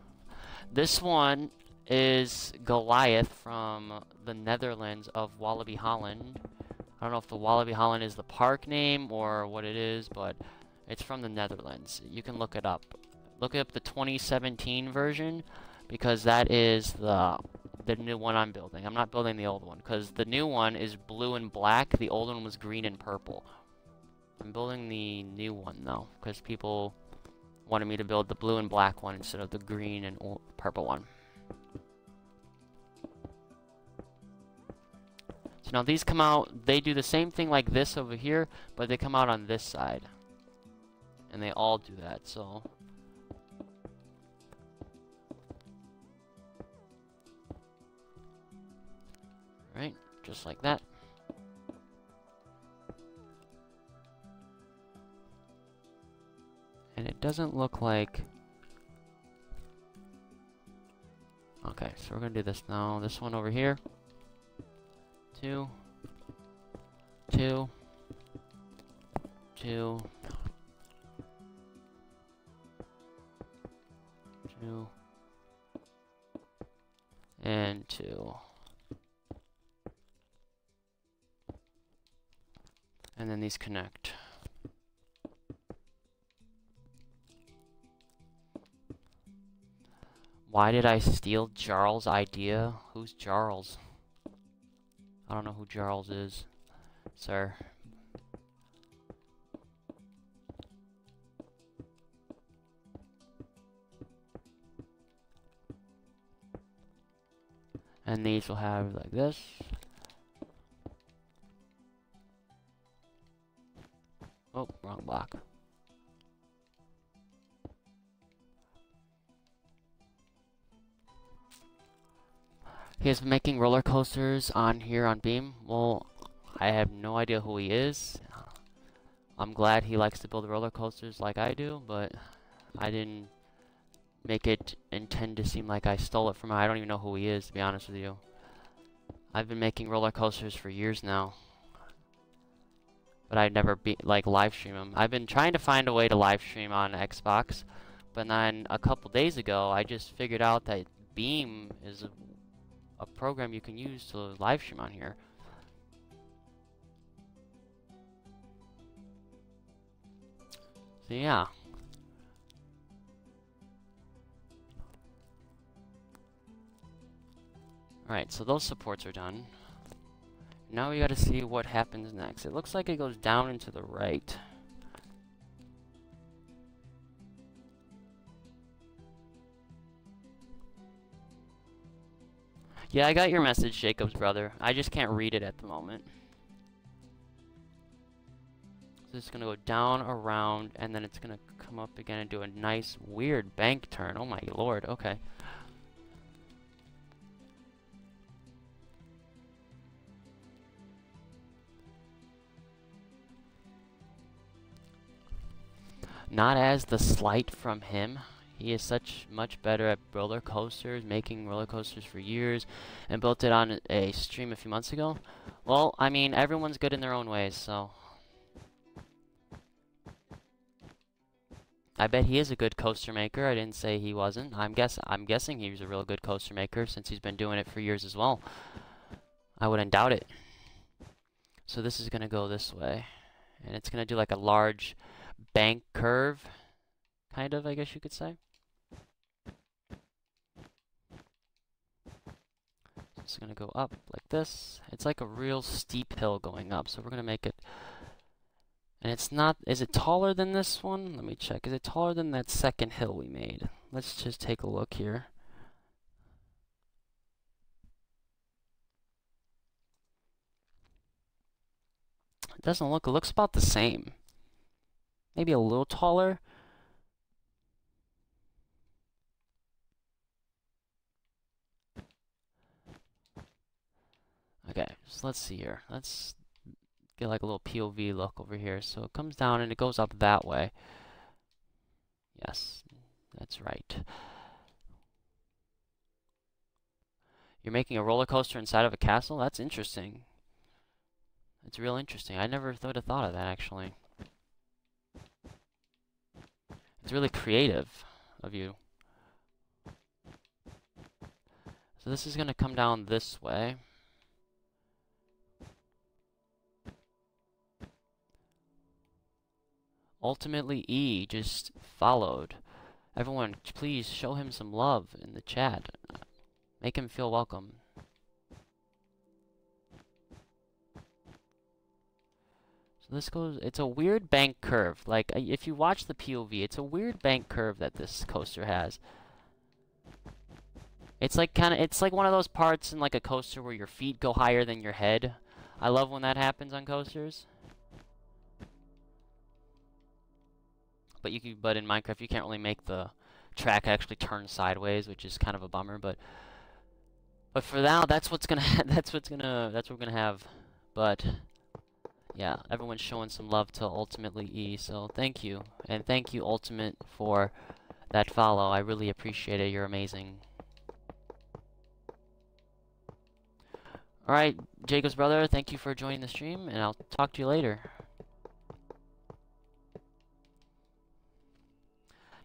A: This one is Goliath from the Netherlands of Walibi Holland. I don't know if the Walibi Holland is the park name or what it is, but it's from the Netherlands. You can look it up. Look up the 2017 version because that is the the new one I'm building. I'm not building the old one because the new one is blue and black. The old one was green and purple. I'm building the new one though because people wanted me to build the blue and black one instead of the green and purple one. So now these come out, they do the same thing like this over here, but they come out on this side. And they all do that, so... just like that. And it doesn't look like... Okay, so we're gonna do this now. This one over here two, two, two, two, and two. And then these connect. Why did I steal Jarl's idea? Who's Jarl's? I don't know who Charles is, sir. And these will have like this. Oh, wrong block. He is making roller coasters on here on Beam. Well, I have no idea who he is. I'm glad he likes to build roller coasters like I do, but I didn't make it intend to seem like I stole it from him. I don't even know who he is, to be honest with you. I've been making roller coasters for years now. But I'd never be like live stream them. I've been trying to find a way to live stream on Xbox, but then a couple days ago I just figured out that Beam is a program you can use to live stream on here. So yeah. Alright, so those supports are done. Now we gotta see what happens next. It looks like it goes down and to the right. Yeah, I got your message, Jacob's brother. I just can't read it at the moment. So it's to go down, around, and then it's to come up again and do a nice, weird bank turn. Oh my lord, okay. Not as the slight from him. He is such much better at roller coasters, making roller coasters for years, and built it on a stream a few months ago. Well, I mean, everyone's good in their own ways, so... I bet he is a good coaster maker. I didn't say he wasn't. I'm guess I'm guessing he's a real good coaster maker since he's been doing it for years as well. I wouldn't doubt it. So this is going to go this way. And it's going to do like a large bank curve. Kind of, I guess you could say. It's going to go up like this. It's like a real steep hill going up, so we're going to make it... And it's not... Is it taller than this one? Let me check. Is it taller than that second hill we made? Let's just take a look here. It doesn't look... It looks about the same. Maybe a little taller. Okay, so let's see here. Let's get like a little POV look over here. So it comes down and it goes up that way. Yes, that's right. You're making a roller coaster inside of a castle? That's interesting. It's real interesting. I never would have thought of that, actually. It's really creative of you. So this is going to come down this way. Ultimately, E just followed. Everyone, please show him some love in the chat. Make him feel welcome. This goes, it's a weird bank curve. Like, uh, if you watch the POV, it's a weird bank curve that this coaster has. It's like kind of, it's like one of those parts in like a coaster where your feet go higher than your head. I love when that happens on coasters. But you can, but in Minecraft you can't really make the track actually turn sideways, which is kind of a bummer. But but for now, that's what's gonna that's what's gonna that's what we're gonna have. But yeah, everyone's showing some love to Ultimately E, so thank you and thank you Ultimate for that follow. I really appreciate it. You're amazing. Alright, Jacob's brother, thank you for joining the stream, and I'll talk to you later.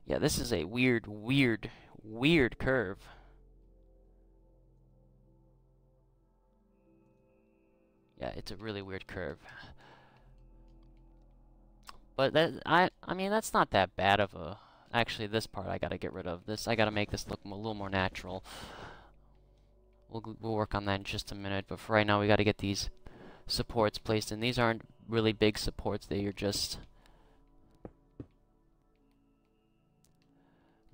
A: Yeah, this is a weird, weird, weird curve. Yeah, it's a really weird curve. But that I I mean that's not that bad of a actually this part I gotta get rid of. This I gotta make this look a little more natural. We'll we'll work on that in just a minute, but for right now we gotta get these supports placed in. These aren't really big supports, they are just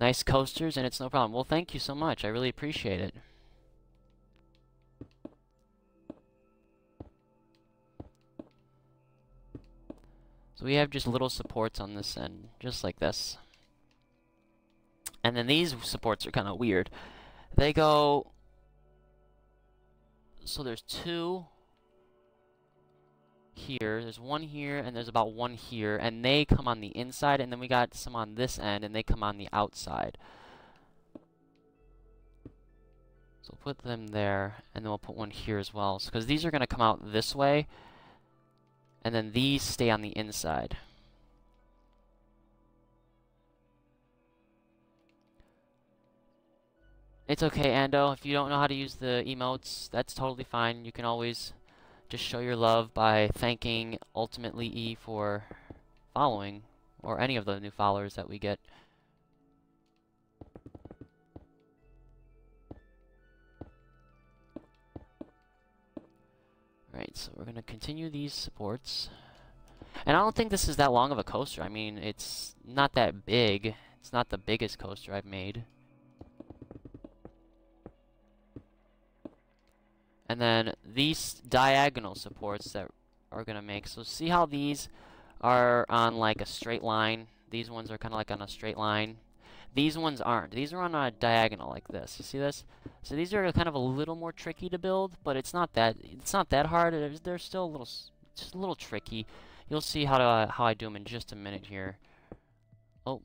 A: Nice coasters, and it's no problem. Well, thank you so much. I really appreciate it. So we have just little supports on this end, just like this. And then these supports are kind of weird. They go... So there's two here, there's one here, and there's about one here, and they come on the inside, and then we got some on this end, and they come on the outside. So we'll put them there, and then we'll put one here as well, because these are going to come out this way, and then these stay on the inside. It's okay, Ando. If you don't know how to use the emotes, that's totally fine. You can always just show your love by thanking Ultimately E for following, or any of the new followers that we get. Alright, so we're going to continue these supports. And I don't think this is that long of a coaster. I mean, it's not that big. It's not the biggest coaster I've made. And then these diagonal supports that are going to make. So see how these are on like a straight line? These ones are kind of like on a straight line. These ones aren't. These are on a diagonal like this. You see this? So these are kind of a little more tricky to build, but it's not that it's not that hard. They're still a little just a little tricky. You'll see how to, uh, how I do them in just a minute here. Oh,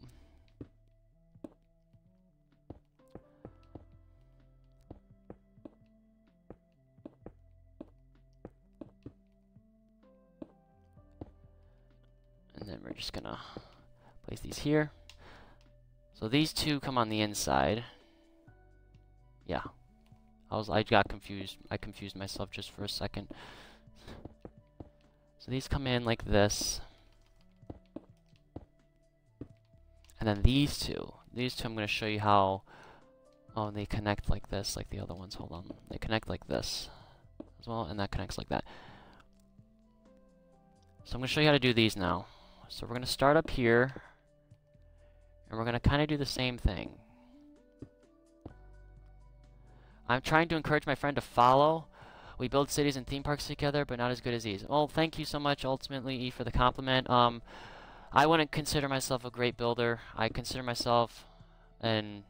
A: And then we're just gonna place these here. So these two come on the inside. Yeah. I was I got confused. I confused myself just for a second. So these come in like this. And then these two. These two I'm going to show you how Oh, they connect like this, like the other ones. Hold on. They connect like this as well, and that connects like that. So I'm going to show you how to do these now. So we're going to start up here, and we're going to kind of do the same thing. I'm trying to encourage my friend to follow. We build cities and theme parks together, but not as good as these. Well, thank you so much, ultimately, E, for the compliment. Um, I wouldn't consider myself a great builder. I consider myself an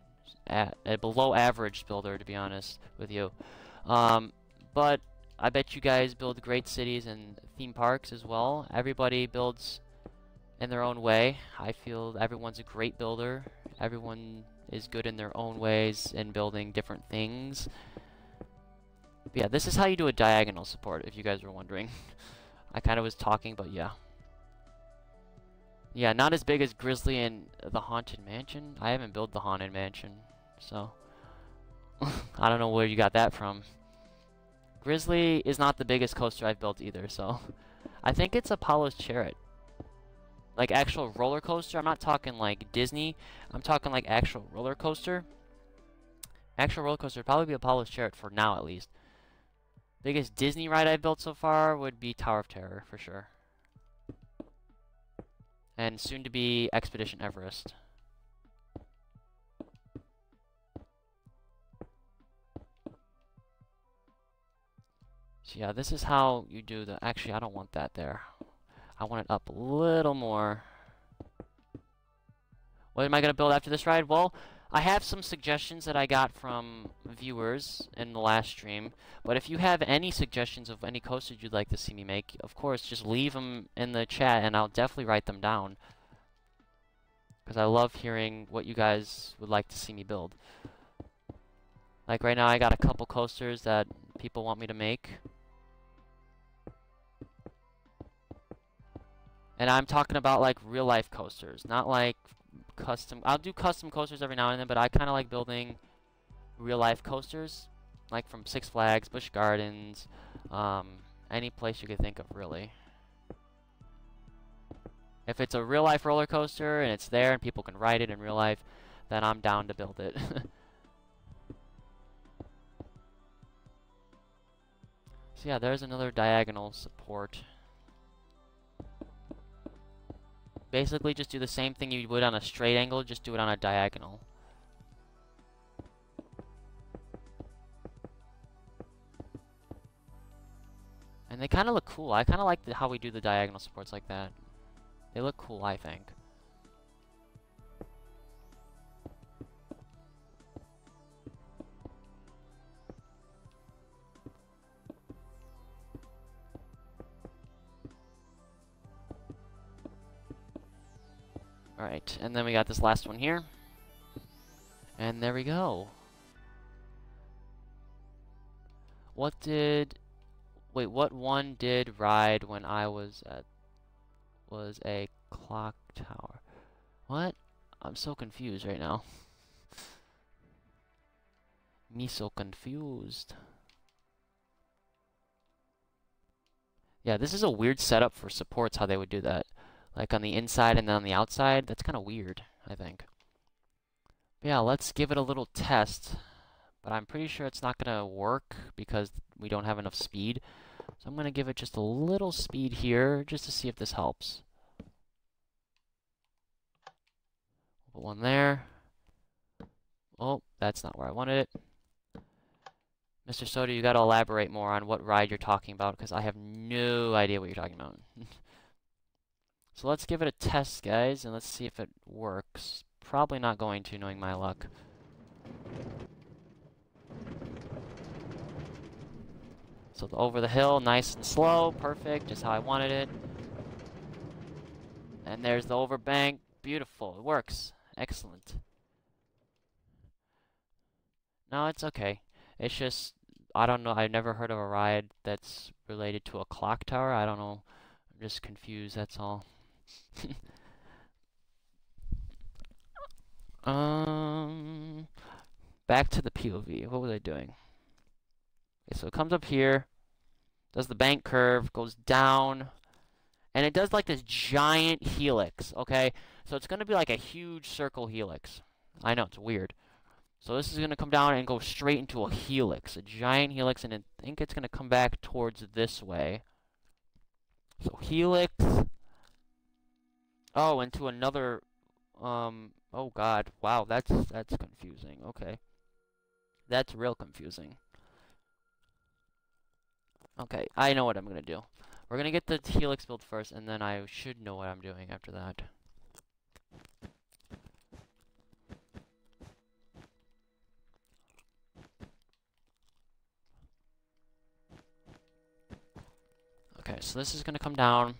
A: a, a below average builder, to be honest with you. Um, but I bet you guys build great cities and theme parks as well. Everybody builds in their own way. I feel everyone's a great builder. Everyone is good in their own ways in building different things. But yeah, this is how you do a diagonal support, if you guys were wondering. I kind of was talking, but yeah. Yeah, not as big as Grizzly and the Haunted Mansion. I haven't built the Haunted Mansion, so... I don't know where you got that from. Grizzly is not the biggest coaster I've built either, so... I think it's Apollo's Chariot. Like actual roller coaster. I'm not talking like Disney. I'm talking like actual roller coaster. Actual roller coaster would probably be Apollo's Chariot for now at least. Biggest Disney ride I've built so far would be Tower of Terror for sure and soon to be Expedition Everest. So yeah, this is how you do the... Actually, I don't want that there. I want it up a little more. What am I going to build after this ride? Well, I have some suggestions that I got from viewers in the last stream, but if you have any suggestions of any coasters you'd like to see me make, of course, just leave them in the chat and I'll definitely write them down. Because I love hearing what you guys would like to see me build. Like right now I got a couple coasters that people want me to make. And I'm talking about like real life coasters, not like custom. I'll do custom coasters every now and then, but I kind of like building real life coasters, like from Six Flags, Busch Gardens, um, any place you could think of, really. If it's a real life roller coaster and it's there and people can ride it in real life, then I'm down to build it. so yeah, there's another diagonal support. Basically, just do the same thing you would on a straight angle, just do it on a diagonal. And they kind of look cool. I kind of like the, how we do the diagonal supports like that. They look cool, I think. Alright, and then we got this last one here. And there we go. What did... Wait, what one did ride when I was at... Was a clock tower. What? I'm so confused right now. Me so confused. Yeah, this is a weird setup for supports, how they would do that. Like on the inside and then on the outside. That's kind of weird, I think. But yeah, let's give it a little test. But I'm pretty sure it's not going to work because we don't have enough speed. So I'm going to give it just a little speed here just to see if this helps. Put one there. Oh, that's not where I wanted it. Mr. Soda, you gotta elaborate more on what ride you're talking about, because I have no idea what you're talking about. So let's give it a test, guys, and let's see if it works. Probably not going to, knowing my luck. So over the hill, nice and slow, perfect, just how I wanted it. And there's the overbank, beautiful, it works, excellent. No, it's okay. It's just, I don't know, I've never heard of a ride that's related to a clock tower, I don't know, I'm just confused, that's all. um, back to the POV. What was I doing? Okay, so it comes up here, does the bank curve, goes down, and it does like this giant helix, okay? So it's going to be like a huge circle helix. I know, it's weird. So this is going to come down and go straight into a helix, a giant helix, and I think it's going to come back towards this way. So helix. Oh, into another, um, oh god, wow, that's, that's confusing, okay. That's real confusing. Okay, I know what I'm to do. We're to get the helix built first, and then I should know what I'm doing after that. Okay, so this is to come down.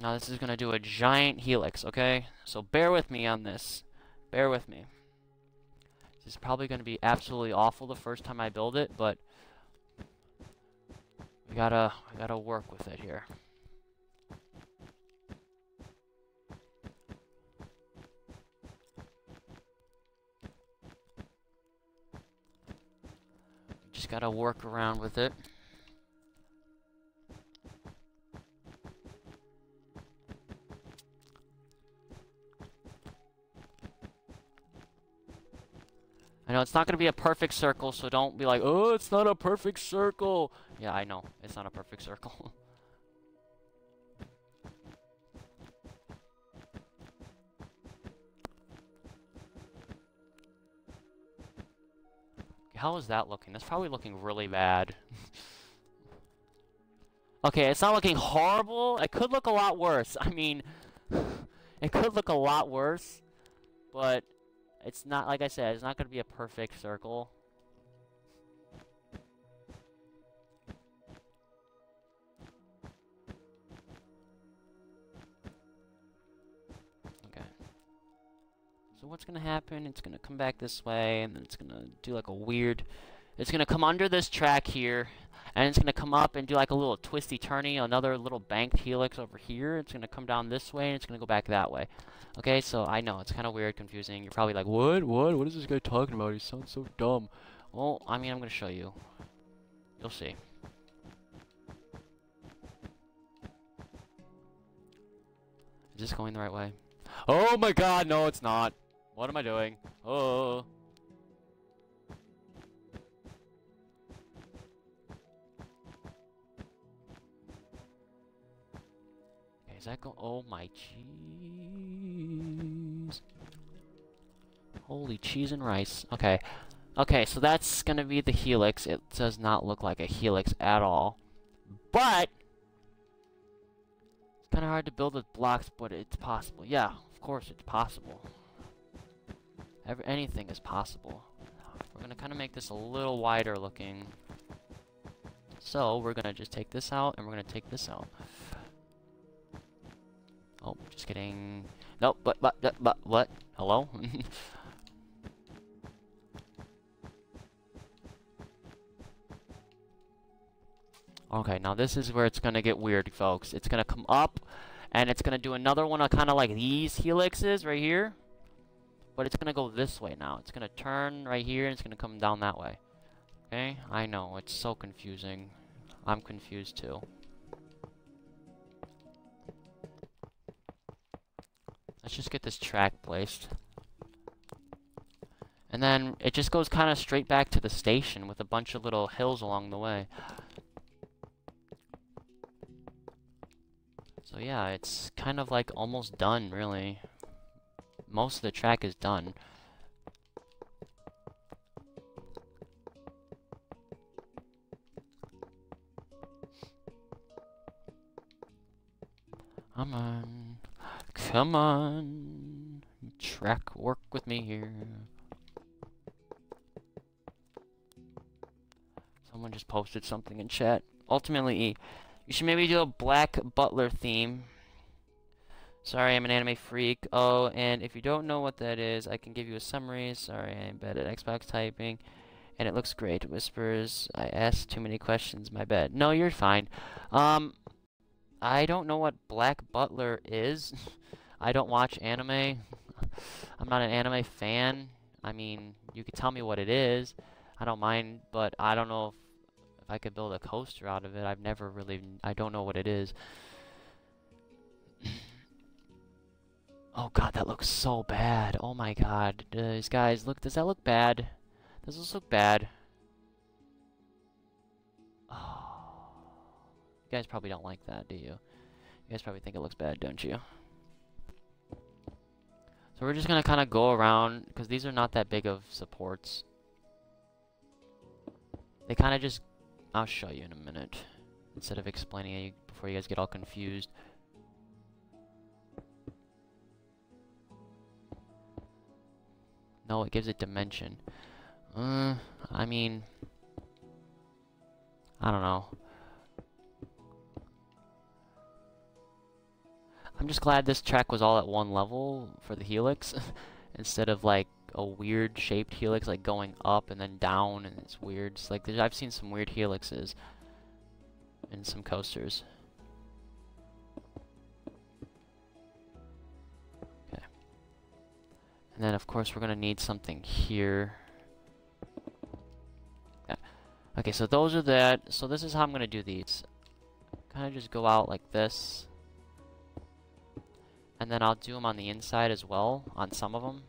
A: Now this is going to do a giant helix, okay? So bear with me on this. Bear with me. This is probably going to be absolutely awful the first time I build it, but we gotta, we gotta work with it here. Just gotta work around with it. Know it's not going to be a perfect circle, so don't be like, oh, it's not a perfect circle. Yeah, I know. It's not a perfect circle. How is that looking? That's probably looking really bad. okay, it's not looking horrible. It could look a lot worse. I mean, it could look a lot worse, but it's not, like I said, it's not going to be a perfect circle. Okay. So what's going to happen, it's going to come back this way, and then it's going to do like a weird... It's going to come under this track here, and it's going to come up and do like a little twisty turny, another little banked helix over here. It's going to come down this way, and it's going to go back that way. Okay, so I know, it's kind of weird, confusing. You're probably like, what? What? What is this guy talking about? He sounds so dumb. Well, I mean, I'm going to show you. You'll see. Is this going the right way? Oh my god, no it's not. What am I doing? Oh. Is that go- Oh my cheese. Holy cheese and rice. Okay. Okay, so that's gonna be the helix. It does not look like a helix at all. But! It's kinda hard to build with blocks, but it's possible. Yeah, of course it's possible. Every, anything is possible. We're gonna kind of make this a little wider looking. So, we're gonna just take this out, and we're gonna take this out. Oh, just kidding. No, but, but, but, but what? Hello? okay, now this is where it's gonna get weird, folks. It's gonna come up, and it's gonna do another one of kind of like these helixes right here. But it's gonna go this way now. It's gonna turn right here and it's gonna come down that way. Okay? I know, it's so confusing. I'm confused too. Let's just get this track placed. And then it just goes kind of straight back to the station with a bunch of little hills along the way. So yeah, it's kind of like almost done, really most of the track is done. Come on. Come on. Track, work with me here. Someone just posted something in chat. Ultimately, E. you should maybe do a Black Butler theme. Sorry, I'm an anime freak. Oh, and if you don't know what that is, I can give you a summary. Sorry, I'm bad at Xbox typing. And it looks great. Whispers, I asked too many questions, my bad. No, you're fine. Um, I don't know what Black Butler is. I don't watch anime. I'm not an anime fan. I mean, you could tell me what it is. I don't mind, but I don't know if, if I could build a coaster out of it. I've never really... I don't know what it is. Oh god, that looks so bad. Oh my god. Uh, these guys, look, does that look bad? Does this look bad? You guys probably don't like that, do you? You guys probably think it looks bad, don't you? So we're just gonna kind of go around, because these are not that big of supports. They kind of just... I'll show you in a minute. Instead of explaining it before you guys get all confused. No, it gives it dimension. Uh, I mean... I don't know. I'm just glad this track was all at one level for the helix, instead of like a weird shaped helix, like going up and then down, and it's weird. It's like I've seen some weird helixes in some coasters. Okay. And then of course we're gonna need something here. Okay, so those are that. So this is how I'm gonna do these. Kind of just go out like this. And then I'll do them on the inside as well, on some of them.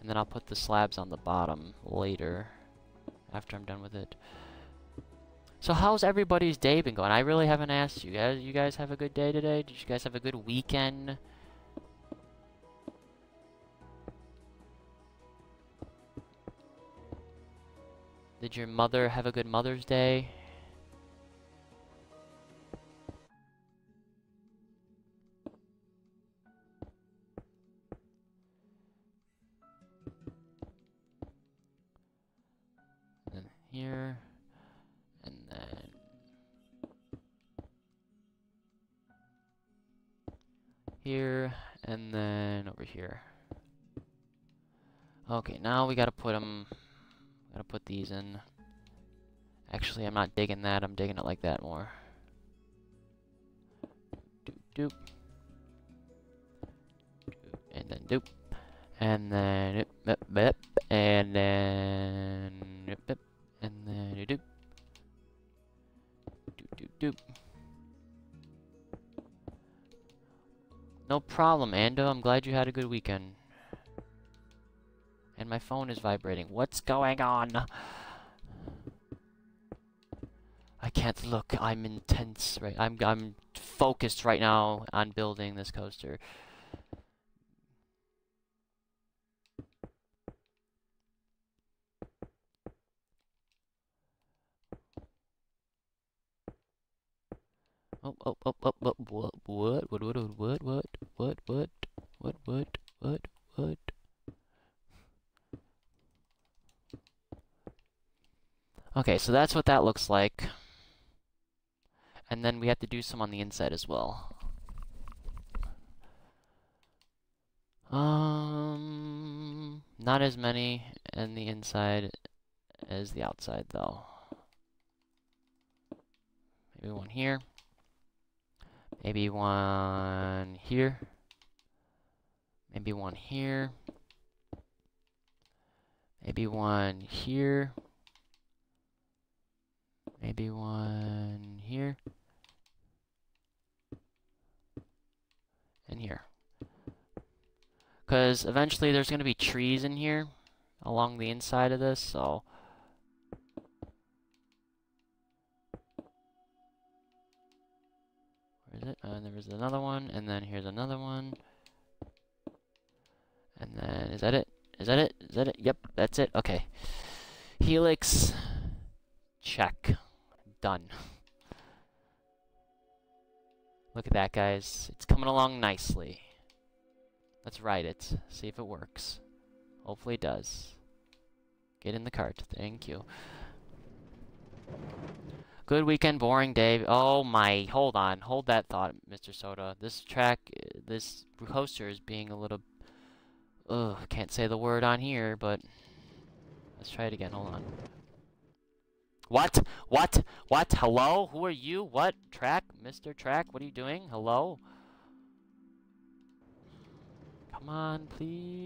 A: And then I'll put the slabs on the bottom later, after I'm done with it. So how's everybody's day been going? I really haven't asked you guys. You guys have a good day today? Did you guys have a good weekend? Did your mother have a good Mother's Day? Here, and then here, and then over here. Okay, now we gotta put them, gotta put these in. Actually, I'm not digging that, I'm digging it like that more. Doop, doop. And then doop. And then, and then, and then you do. Do do do. No problem, Ando. I'm glad you had a good weekend. And my phone is vibrating. What's going on? I can't look. I'm intense right. I'm I'm focused right now on building this coaster. Oh, oh, oh, oh, oh, what, what, what, what, what, what, what, what, what, what, what, what? Okay, so that's what that looks like. And then we have to do some on the inside as well. Um, not as many in the inside as the outside, though. Maybe one here. Maybe one here. Maybe one here. Maybe one here. Maybe one here. And here. Because eventually there's going to be trees in here along the inside of this, so... is it? Uh, there was another one, and then here's another one. And then, is that it? Is that it? Is that it? Yep, that's it. Okay. Helix. Check. Done. Look at that, guys. It's coming along nicely. Let's ride it. See if it works. Hopefully it does. Get in the cart. Thank you. Good weekend, boring day. Oh my, hold on. Hold that thought, Mr. Soda. This track, this coaster is being a little... Ugh, can't say the word on here, but... Let's try it again, hold on. What? What? What? Hello? Who are you? What? Track? Mr. Track? What are you doing? Hello? Come on, please.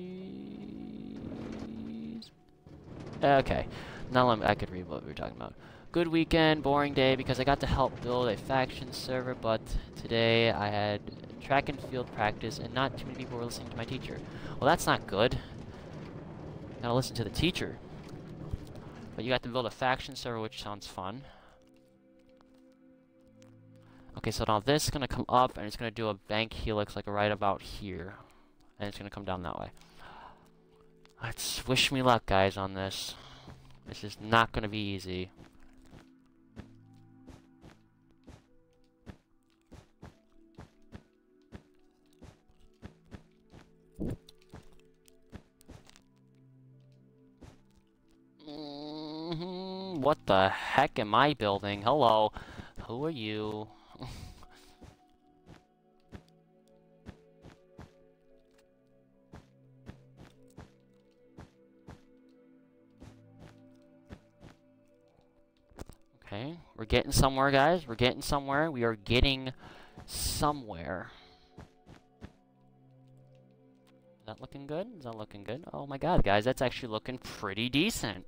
A: Uh, okay. Now I could read what we were talking about. Good weekend, boring day because I got to help build a faction server, but today I had track and field practice, and not too many people were listening to my teacher. Well, that's not good. Gotta listen to the teacher. But you got to build a faction server, which sounds fun. Okay, so now this is gonna come up, and it's gonna do a bank helix, like right about here. And it's gonna come down that way. Let's wish me luck, guys, on this. This is not gonna be easy. What the heck am I building? Hello. Who are you? okay, we're getting somewhere, guys. We're getting somewhere. We are getting somewhere. Is that looking good? Is that looking good? Oh my god, guys, that's actually looking pretty decent.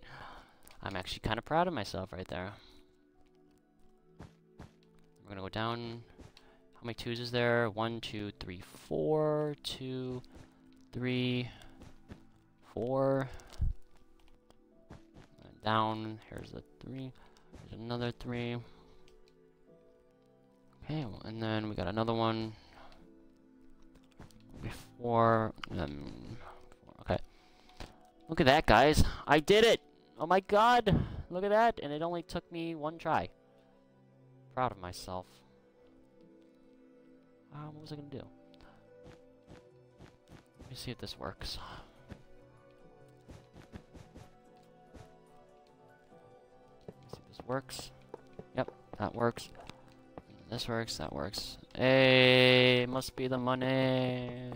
A: I'm actually kind of proud of myself right there. We're gonna go down. How many twos is there? One, two, three, four, two, three, four. Down. Here's the three. There's another three. Okay, well, and then we got another one. Before, um, okay. Look at that, guys. I did it! Oh my god! Look at that! And it only took me one try. Proud of myself. Um, what was I gonna do? Let me see if this works. see if this works. Yep, that works. This works, that works. Hey, must be the money.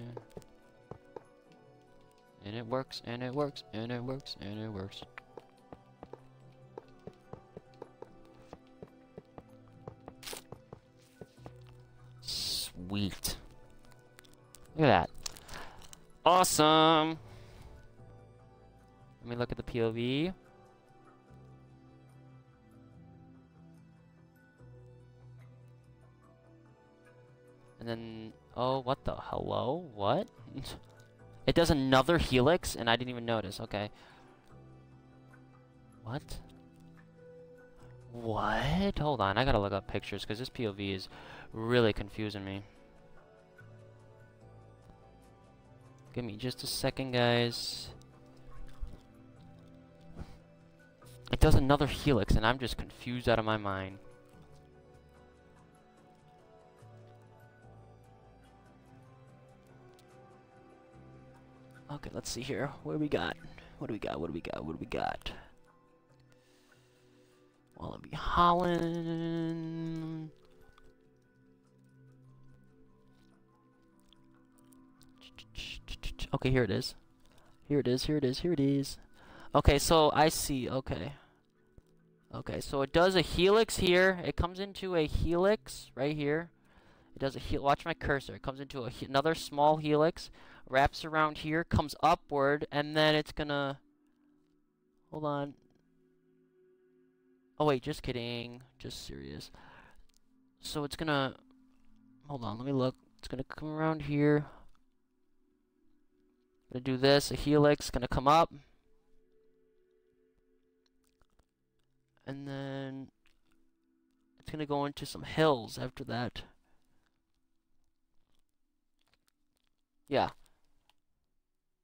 A: And it works, and it works, and it works, and it works. Sweet. Look at that. Awesome! Let me look at the POV. And then, oh, what the, hello? What? it does another helix, and I didn't even notice, okay. What? What? Hold on, I gotta look up pictures, because this POV is really confusing me. Give me just a second, guys. It does another helix, and I'm just confused out of my mind. Okay, let's see here. What do we got? What do we got? What do we got? What do we got? Walibi Holland. Okay, here it is. Here it is, here it is, here it is. Okay, so I see, okay. Okay, so it does a helix here. It comes into a helix right here. It does a hel watch my cursor. It comes into another small helix, wraps around here, comes upward, and then it's gonna... Hold on. Oh wait, just kidding. Just serious. So it's gonna... Hold on, let me look. It's gonna come around here. Gonna do this, a helix, gonna come up. And then it's gonna go into some hills after that. Yeah.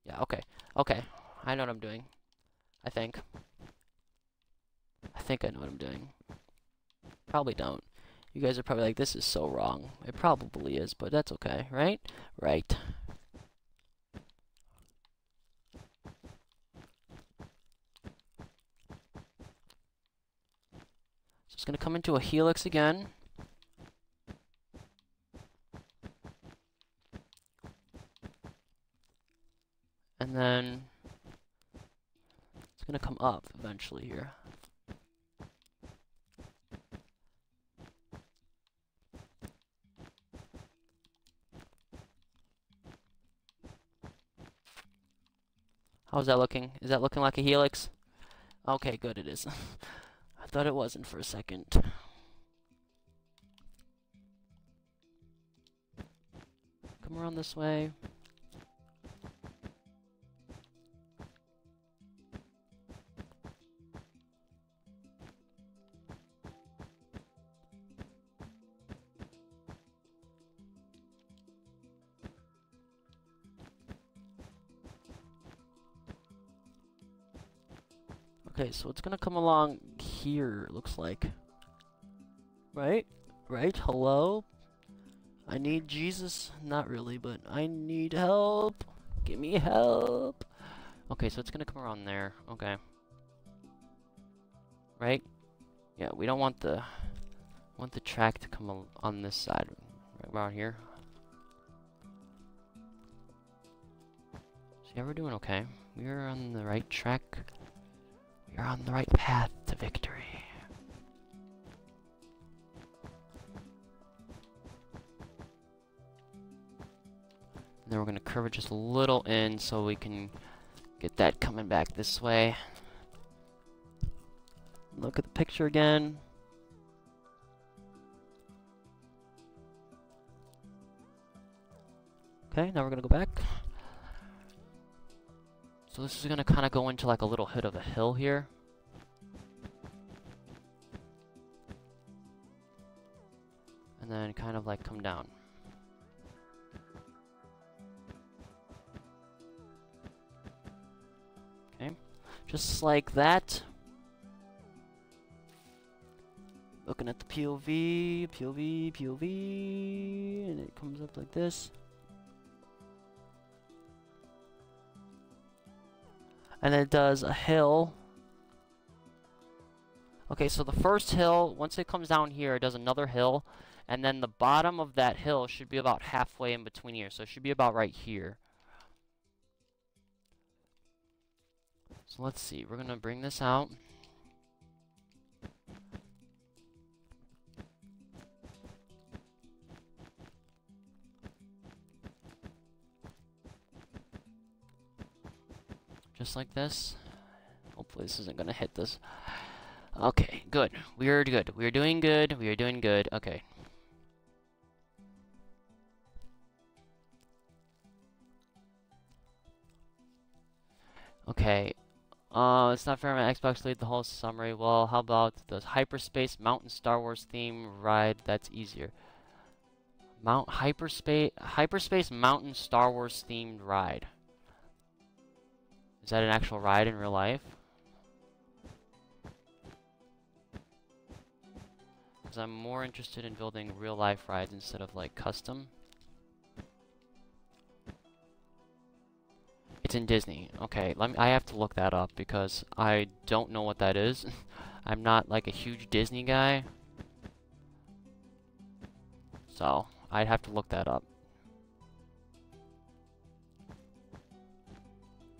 A: Yeah, okay. Okay. I know what I'm doing. I think. I think I know what I'm doing. Probably don't. You guys are probably like, this is so wrong. It probably is, but that's okay, right? Right. It's going to come into a helix again. And then it's going to come up eventually here. How's that looking? Is that looking like a helix? Okay, good it is. Thought it wasn't for a second. come around this way. Okay, so it's gonna come along here, looks like. Right? Right? Hello? I need Jesus? Not really, but I need help. Give me help. Okay, so it's gonna come around there. Okay. Right? Yeah, we don't want the want the track to come on this side, right around here. So yeah, we're doing okay. We're on the right track. We are on the right path to victory. Then we're going to curve it just a little in so we can get that coming back this way. Look at the picture again. Okay, now we're going to go back. So this is going to kind of go into like a little hit of a hill here. And then kind of like come down. Okay, just like that. Looking at the POV, POV, POV, and it comes up like this. and it does a hill. Okay, so the first hill, once it comes down here, it does another hill, and then the bottom of that hill should be about halfway in between here, so it should be about right here. So let's see, we're going to bring this out. Just like this. Hopefully this isn't going to hit this. Okay, good. We're good. We're doing good. We are doing good. Okay. Okay. Uh, it's not fair my Xbox lead the whole summary. Well, how about the Hyperspace Mountain Star Wars theme ride? That's easier. Mount Hyperspace Hyperspace Mountain Star Wars themed ride. Is that an actual ride in real life? Because I'm more interested in building real life rides instead of like custom. It's in Disney. Okay, let me I have to look that up because I don't know what that is. I'm not like a huge Disney guy. So, I'd have to look that up.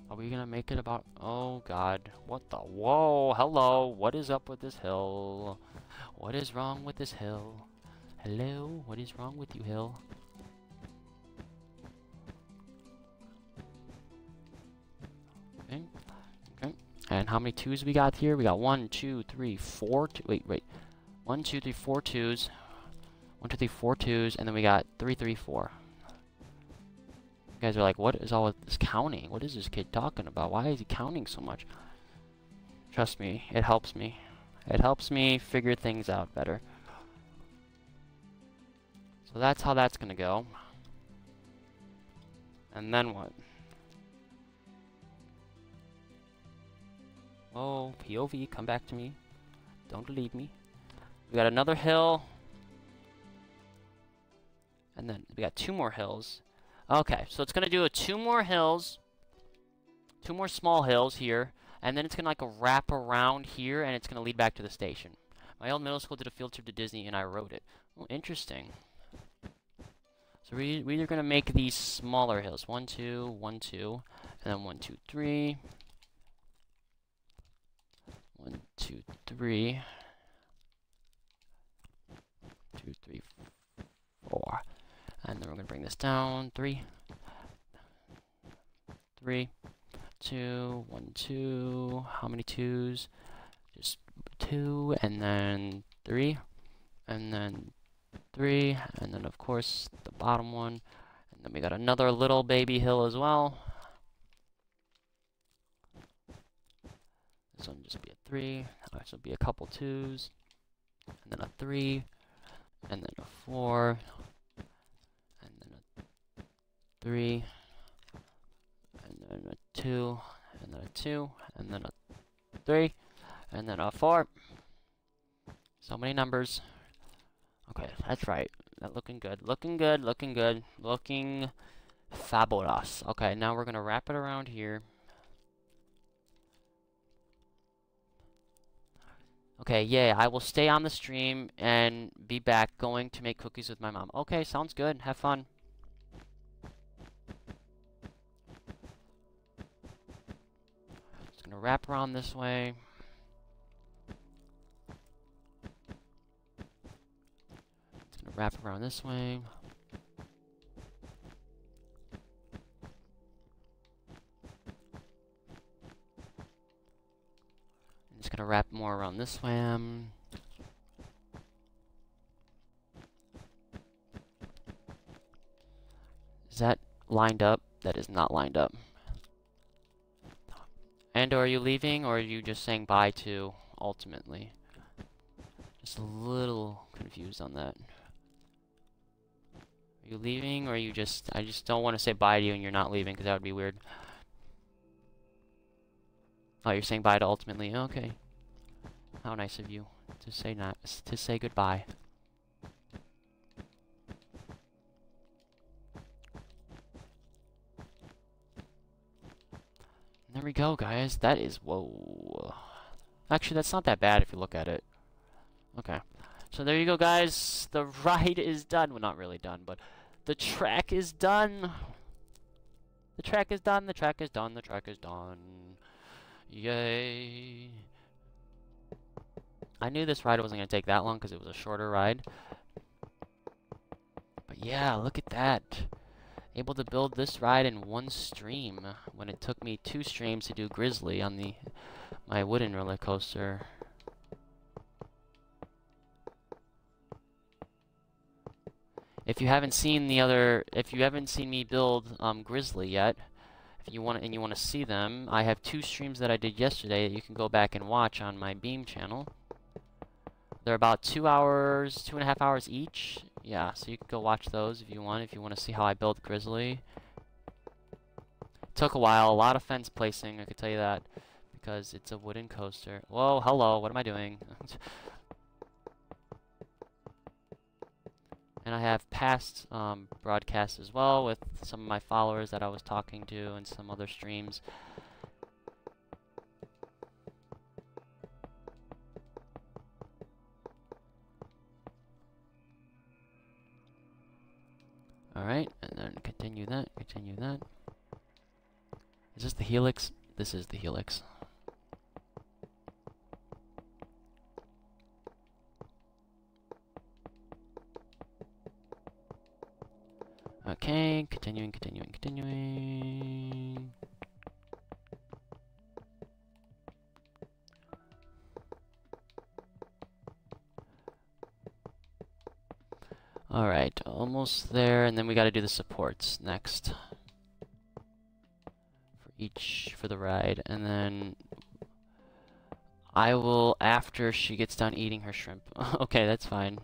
A: Are we gonna make it about... Oh, God. What the... Whoa, hello. What is up with this hill? What is wrong with this hill? Hello? What is wrong with you, hill? And how many twos we got here? We got one, two, three, four... Two, wait, wait. One, two, three, four twos. One, two, three, four twos. And then we got three, three, four guys are like, what is all this counting? What is this kid talking about? Why is he counting so much? Trust me, it helps me. It helps me figure things out better. So that's how that's gonna go. And then what? Oh, POV, come back to me. Don't leave me. We got another hill. And then we got two more hills. Okay, so it's going to do a two more hills, two more small hills here, and then it's going to like wrap around here, and it's going to lead back to the station. My old middle school did a field trip to Disney, and I wrote it. Oh, interesting. So we, we're either going to make these smaller hills. One, two, one, two, and then one, two, three. One, two, three. Two, three, four. And then we're going to bring this down. Three, three, two, one, two. How many twos? Just two, and then three, and then three, and then of course the bottom one, and Then we got another little baby hill as well. This one just be a three. This will be a couple twos, and then a three, and then a four, and then a three, and then a two, and then a two, and then a three, and then a four. So many numbers. Okay, that's right. That looking good. Looking good, looking good, looking fabulous. Okay, now we're gonna wrap it around here. Okay, yeah, I will stay on the stream and be back going to make cookies with my mom. Okay, sounds good. Have fun. Just gonna wrap around this way. Just gonna wrap around this way. Gonna wrap more around this. Um, is that lined up? That is not lined up. And are you leaving, or are you just saying bye to, ultimately? Just a little confused on that. Are you leaving, or are you just... I just don't want to say bye to you and you're not leaving, because that would be weird. Oh, you're saying bye to ultimately. Okay. How nice of you to say not to say goodbye. There we go, guys. That is... Whoa. Actually, that's not that bad if you look at it. Okay. So there you go, guys. The ride is done. Well, not really done, but the track is done. The track is done. The track is done. The track is done. Yay. I knew this ride wasn't going to take that long because it was a shorter ride. But yeah, look at that. Able to build this ride in one stream when it took me two streams to do Grizzly on the my wooden roller coaster. If you haven't seen the other, if you haven't seen me build um, Grizzly yet, if you want and you want to see them, I have two streams that I did yesterday that you can go back and watch on my Beam channel. They're about two hours, two and a half hours each. Yeah, so you can go watch those if you want, if you want to see how I built Grizzly. Took a while, a lot of fence placing, I could tell you that, because it's a wooden coaster. Whoa, hello, what am I doing? And I have past um, broadcasts as well with some of my followers that I was talking to and some other streams. Alright, and then continue that, continue that. Is this the helix? This is the helix. Okay, continuing, continuing, continuing. Alright, almost there, and then we gotta do the supports next. For each, for the ride, and then I will, after she gets done eating her shrimp. okay, that's fine.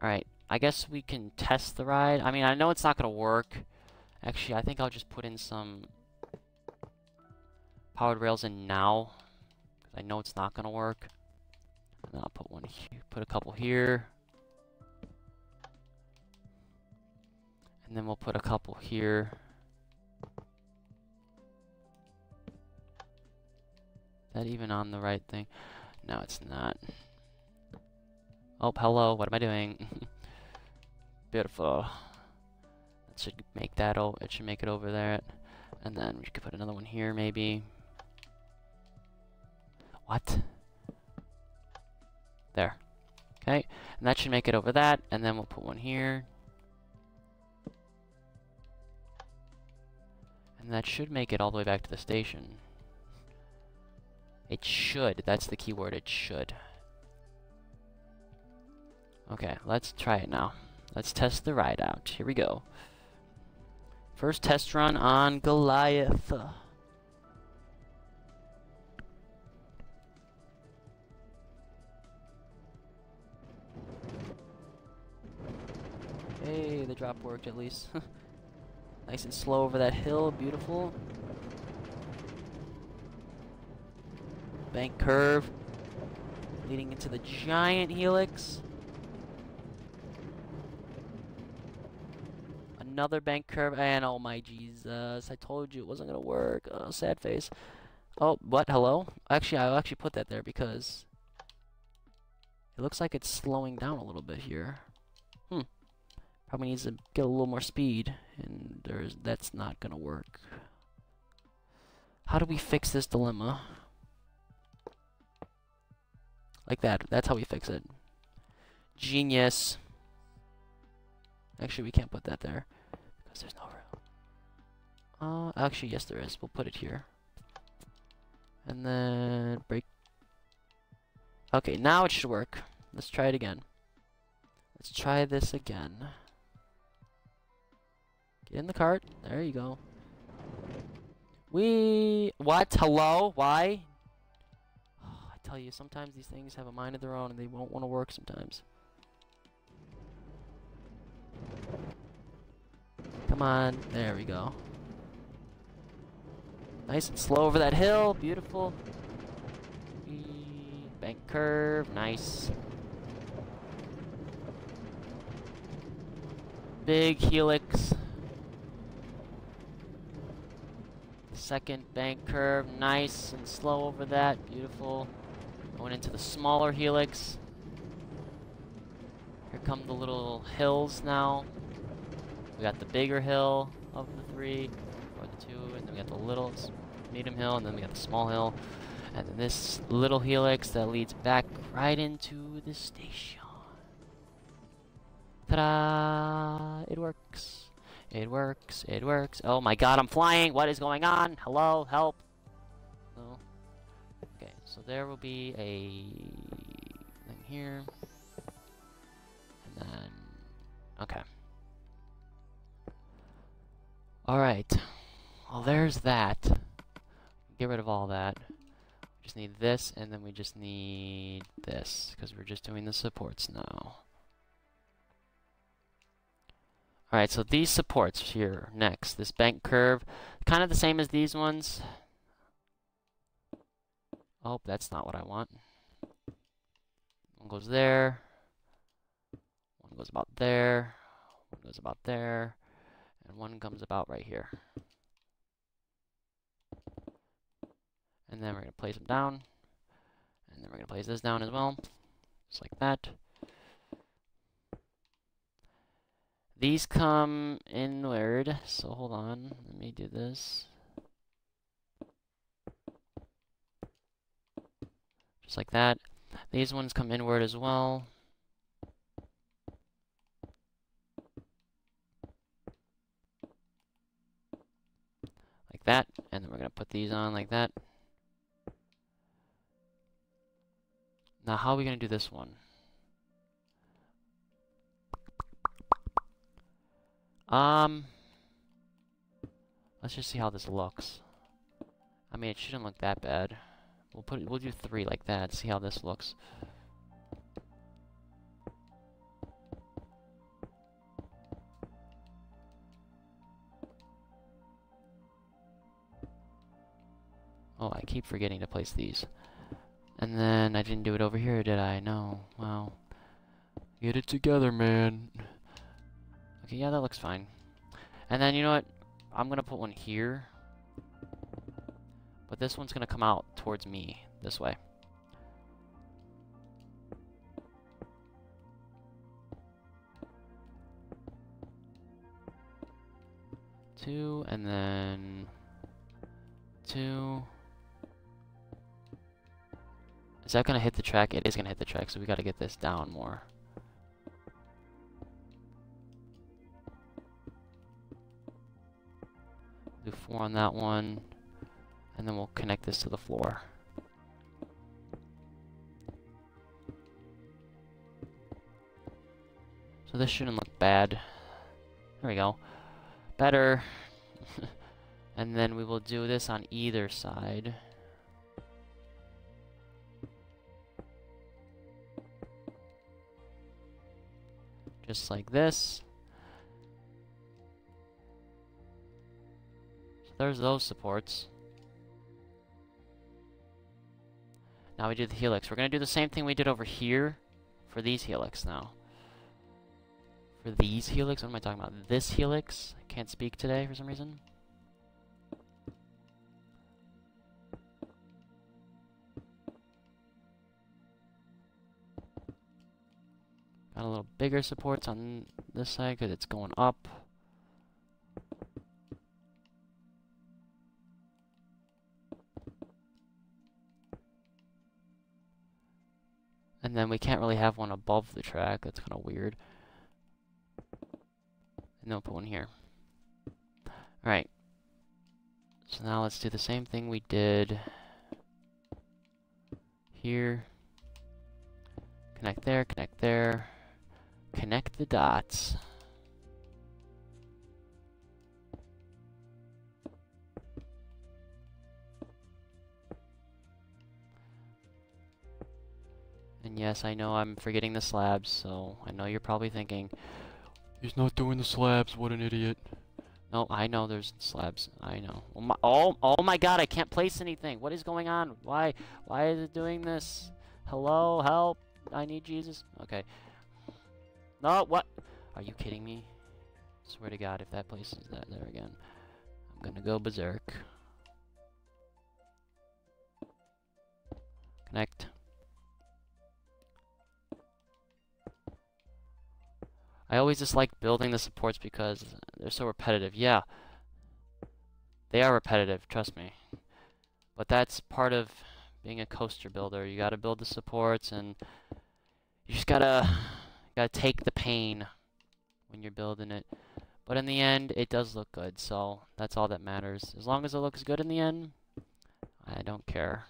A: Alright, I guess we can test the ride. I mean, I know it's not to work. Actually, I think I'll just put in some powered rails in now. I know it's not to work. And I'll put one here, put a couple here. And then we'll put a couple here. Is that even on the right thing? No, it's not. Oh, hello, what am I doing? Beautiful. It should make that, oh, it should make it over there. And then we could put another one here, maybe. What? There. Okay, and that should make it over that, and then we'll put one here. And that should make it all the way back to the station. It should, that's the key word, it should. Okay, let's try it now. Let's test the ride out. Here we go. First test run on Goliath. Hey, the drop worked at least. nice and slow over that hill, beautiful. Bank curve, leading into the giant helix. Another bank curve, and oh my Jesus, I told you it wasn't gonna work. Oh, sad face. Oh, what? Hello? Actually, I'll actually put that there because it looks like it's slowing down a little bit here. Probably needs to get a little more speed, and there's that's not gonna work. How do we fix this dilemma? Like that. That's how we fix it. Genius. Actually, we can't put that there because there's no room. Uh, actually, yes, there is. We'll put it here. And then break. Okay, now it should work. Let's try it again. Let's try this again. Get in the cart. There you go. We... What? Hello? Why? Oh, I tell you, sometimes these things have a mind of their own and they won't want to work sometimes. Come on. There we go. Nice and slow over that hill. Beautiful. Bank curve. Nice. Big helix. Second bank curve, nice and slow over that, beautiful. Going into the smaller helix. Here come the little hills now. We got the bigger hill of the three, or the two, and then we got the little medium hill, and then we got the small hill. And then this little helix that leads back right into the station. Ta-da! It works. It works, it works. Oh my god, I'm flying! What is going on? Hello, help! No. Okay, so there will be a thing here. And then... Okay. Alright. Well, there's that. Get rid of all that. We just need this, and then we just need this, because we're just doing the supports now. Alright, so these supports here next. This bank curve, kind of the same as these ones. Oh, that's not what I want. One goes there. One goes about there. One goes about there. And one comes about right here. And then we're going to place them down. And then we're going to place this down as well. Just like that. These come inward, so hold on, let me do this. Just like that. These ones come inward as well. Like that, and then we're going to put these on like that. Now how are we going to do this one? Um, let's just see how this looks. I mean, it shouldn't look that bad. We'll put we'll do three like that. See how this looks. Oh, I keep forgetting to place these. And then I didn't do it over here, did I? No. Well, get it together, man. Okay, yeah, that looks fine. And then, you know what? I'm going to put one here. But this one's going to come out towards me, this way. Two, and then... Two... Is that going to hit the track? It is going to hit the track, so we got to get this down more. Do four on that one. And then we'll connect this to the floor. So this shouldn't look bad. There we go. Better. and then we will do this on either side. Just like this. There's those supports. Now we do the helix. We're going to do the same thing we did over here for these helix now. For these helix? What am I talking about? This helix? I can't speak today for some reason. Got a little bigger supports on this side because it's going up. And then we can't really have one above the track. That's kind of weird. And then we'll put one here. Alright. So now let's do the same thing we did here. Connect there, connect there. Connect the dots. Yes, I know I'm forgetting the slabs, so I know you're probably thinking, He's not doing the slabs, what an idiot. No, I know there's slabs. I know. Oh my, oh, oh my god, I can't place anything. What is going on? Why? Why is it doing this? Hello? Help? I need Jesus. Okay. No, what? Are you kidding me? Swear to God, if that place is that there again, I'm gonna go berserk. Connect. I always just like building the supports because they're so repetitive. Yeah, they are repetitive, trust me. But that's part of being a coaster builder. You gotta build the supports and you just gotta gotta take the pain when you're building it. But in the end, it does look good, so that's all that matters. As long as it looks good in the end, I don't care.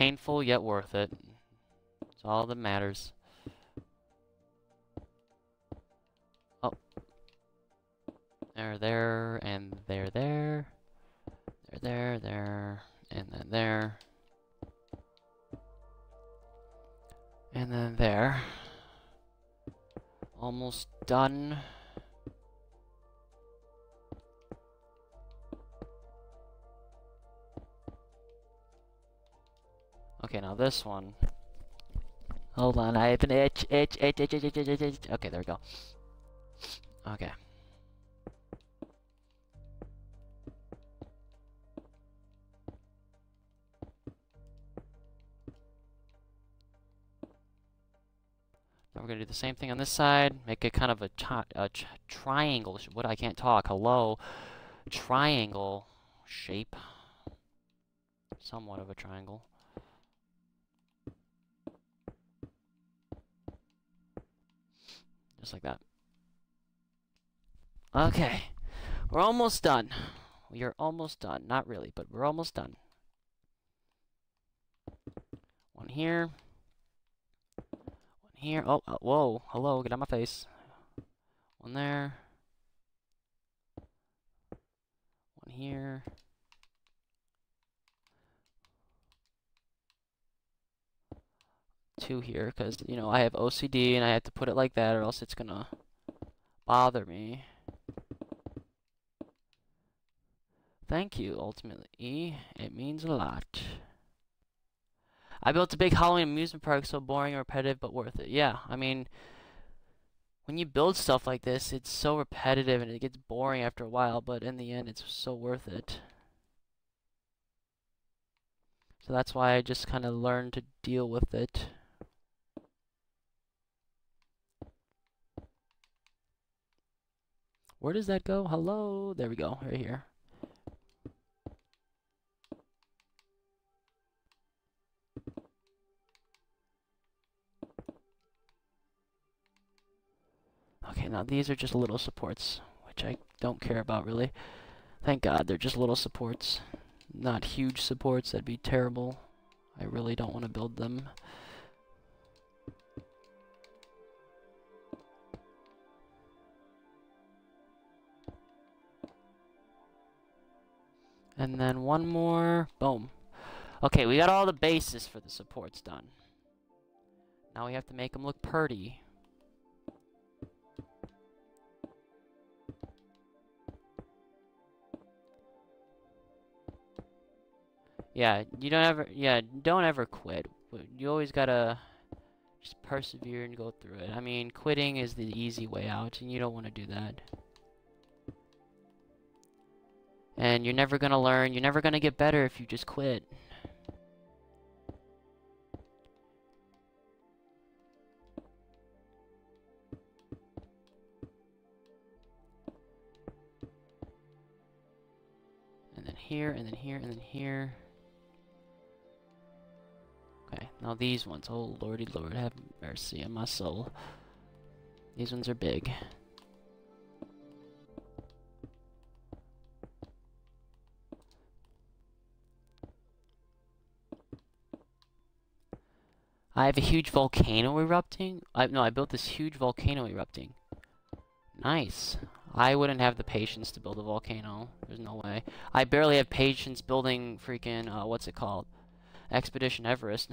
A: Painful yet worth it. It's all that matters. Oh. There, there, and there, there. There, there, there, and then there. And then there. Almost done. Okay, now this one. Hold on, I have an itch, itch, itch, itch, itch, itch, itch, itch. Okay, there we go. Okay. Now we're gonna do the same thing on this side. Make it kind of a, a triangle. What I can't talk. Hello, triangle shape. Somewhat of a triangle. Just like that. Okay. We're almost done. We are almost done. Not really, but we're almost done. One here. One here. Oh, uh, whoa. Hello, get out my face. One there. One here. Two here because, you know, I have OCD and I have to put it like that or else it's gonna bother me. Thank you, ultimately. It means a lot. I built a big Halloween amusement park, so boring and repetitive, but worth it. Yeah, I mean, when you build stuff like this, it's so repetitive and it gets boring after a while, but in the end, it's so worth it. So that's why I just kind of learned to deal with it. Where does that go? Hello? There we go, right here. Okay, now these are just little supports, which I don't care about really. Thank God, they're just little supports. Not huge supports, that'd be terrible. I really don't want to build them. And then one more. Boom. Okay, we got all the bases for the supports done. Now we have to make them look pretty. Yeah, you don't ever, yeah, don't ever quit. You always gotta just persevere and go through it. I mean, quitting is the easy way out, and you don't want to do that. And you're never gonna learn, you're never gonna get better if you just quit. And then here, and then here, and then here. Okay, now these ones. Oh, lordy lord, have mercy on my soul. These ones are big. I have a huge volcano erupting. I no, I built this huge volcano erupting. Nice. I wouldn't have the patience to build a volcano. There's no way. I barely have patience building freaking uh, what's it called? Expedition Everest.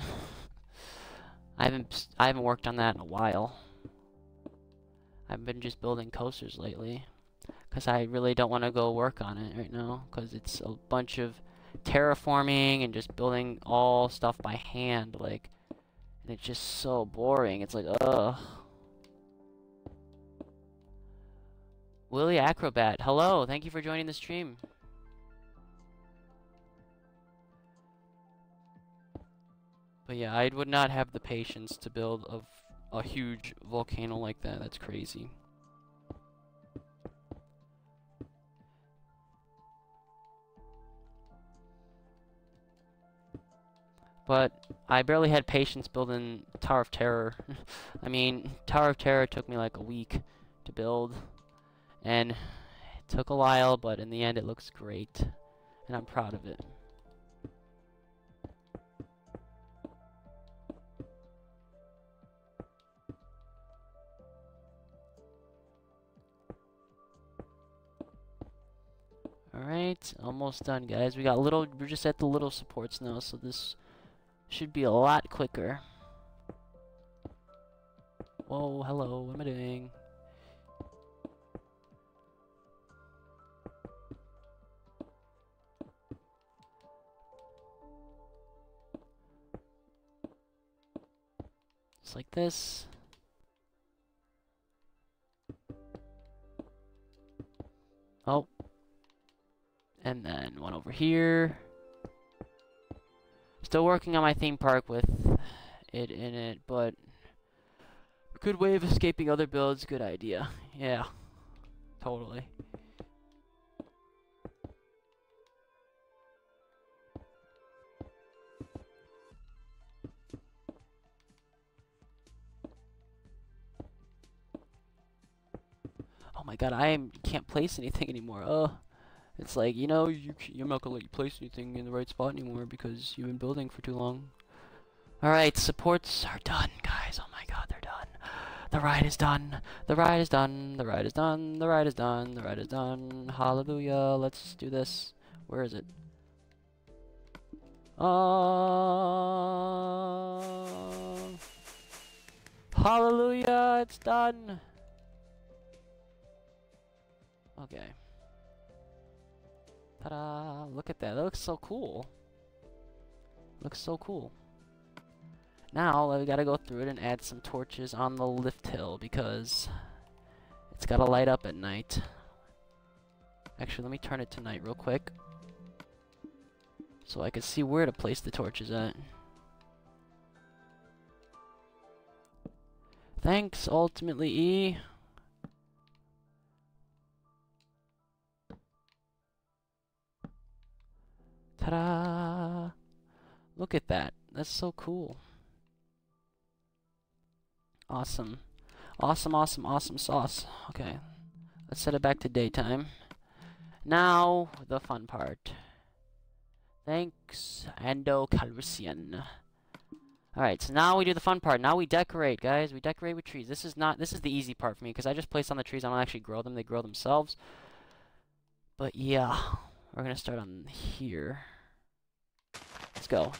A: I haven't I haven't worked on that in a while. I've been just building coasters lately because I really don't want to go work on it right now because it's a bunch of terraforming and just building all stuff by hand like and it's just so boring. It's like, ugh. Willie Acrobat, hello. Thank you for joining the stream. But yeah, I would not have the patience to build a, a huge volcano like that. That's crazy. But I barely had patience building Tower of Terror. I mean, Tower of Terror took me like a week to build. And it took a while, but in the end it looks great. And I'm proud of it. Alright, almost done guys. We got little, we're just at the little supports now, so this should be a lot quicker. Whoa, hello, what am I doing? Just like this. Oh. And then one over here. Still working on my theme park with it in it, but good way of escaping other builds, good idea. Yeah, totally. Oh my god, I can't place anything anymore. Oh. It's like, you know, you, you're not gonna let you place anything in the right spot anymore because you've been building for too long. Alright, supports are done, guys. Oh my god, they're done. The ride is done. The ride is done. The ride is done. The ride is done. The ride is done. Hallelujah. Let's do this. Where is it? Uh, hallelujah. It's done. Okay. Ta-da! Uh, look at that. That looks so cool. Looks so cool. Now, we gotta go through it and add some torches on the lift hill because it's gotta light up at night. Actually, let me turn it to night real quick so I can see where to place the torches at. Thanks, Ultimately E. Look at that. That's so cool. Awesome. Awesome, awesome, awesome sauce. Okay. Let's set it back to daytime. Now, the fun part. Thanks, Ando Calrissian. Alright, so now we do the fun part. Now we decorate, guys. We decorate with trees. This is not, this is the easy part for me, because I just place on the trees. I don't actually grow them. They grow themselves. But yeah, we're going to start on here. Let's go.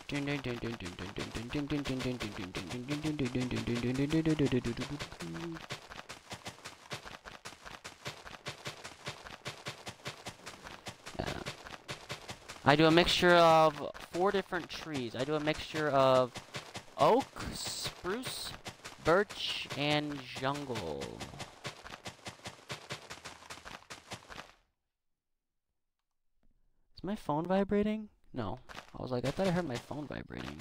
A: Uh, I do a mixture of four different trees. I do a mixture of oak, spruce, birch, and jungle. Is my phone vibrating? No. I was like, I thought I heard my phone vibrating.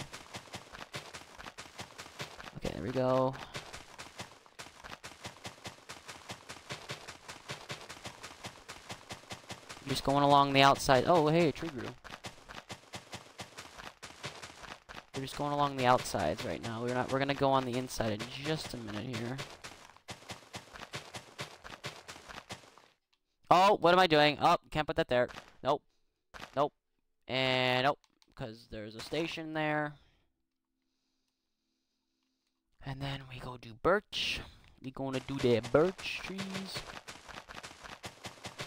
A: Okay, there we go. Just going along the outside. Oh, hey, a tree grew. We're just going along the outsides right now. We're not. We're gonna go on the inside in just a minute here. Oh, what am I doing? Oh, can't put that there. Nope. Nope. And nope, because there's a station there. And then we go do birch. We gonna do the birch trees.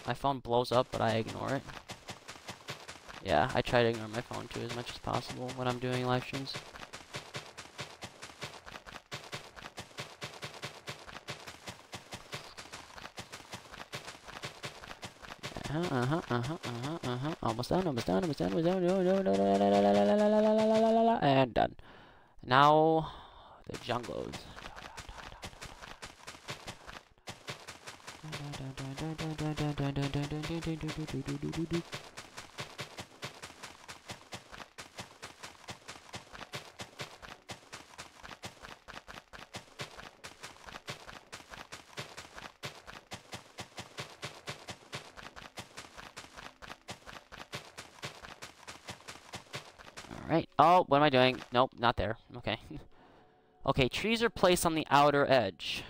A: My phone blows up, but I ignore it. Yeah, I try to ignore my phone too as much as possible when I'm doing live streams. Uh-huh, uh-huh, uh-huh, uh-huh, uh-huh. Almost done, almost done, almost done, almost done. No, no, no, no, no, no, no, no, no, no, no, no, no, and done. Now, the jungles. Alright. Oh, what am I doing? Nope, not there. Okay. okay, trees are placed on the outer edge.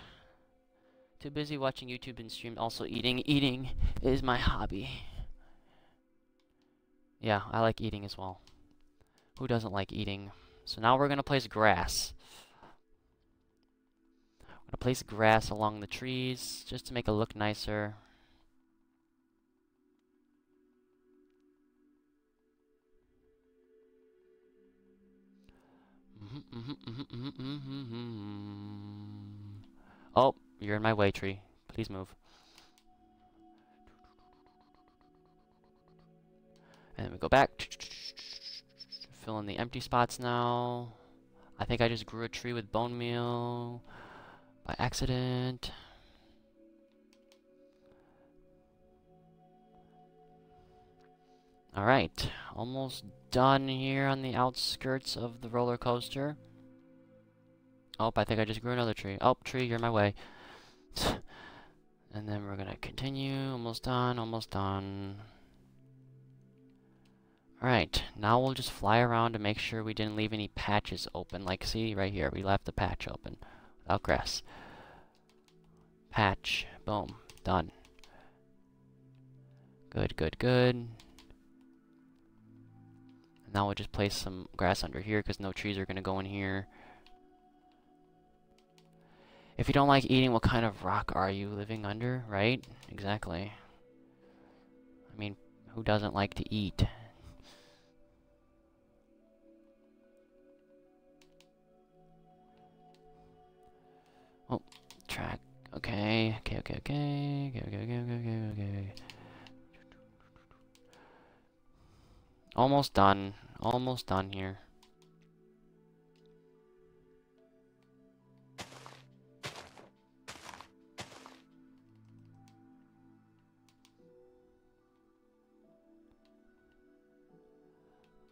A: Too busy watching YouTube and stream, also eating. Eating is my hobby. Yeah, I like eating as well. Who doesn't like eating? So now we're going to place grass. I'm going to place grass along the trees just to make it look nicer. Mm-hmm, mm-hmm, mm-hmm, oh, you're in my way, tree. Please move. And then we go back. Fill in the empty spots now. I think I just grew a tree with bone meal by accident. Alright, almost done here on the outskirts of the roller coaster. Oh, I think I just grew another tree. Oh, tree, you're in my way. and then we're gonna continue. Almost done, almost done. Alright, now we'll just fly around to make sure we didn't leave any patches open. Like, see, right here, we left the patch open. Without grass. Patch. Boom. Done. Good, good, good. Now we'll just place some grass under here because no trees are going to go in here. If you don't like eating, what kind of rock are you living under, right? Exactly. I mean, who doesn't like to eat? Oh, track. Okay, okay, okay, okay, okay, okay, okay, okay, okay. Almost done. Almost done here.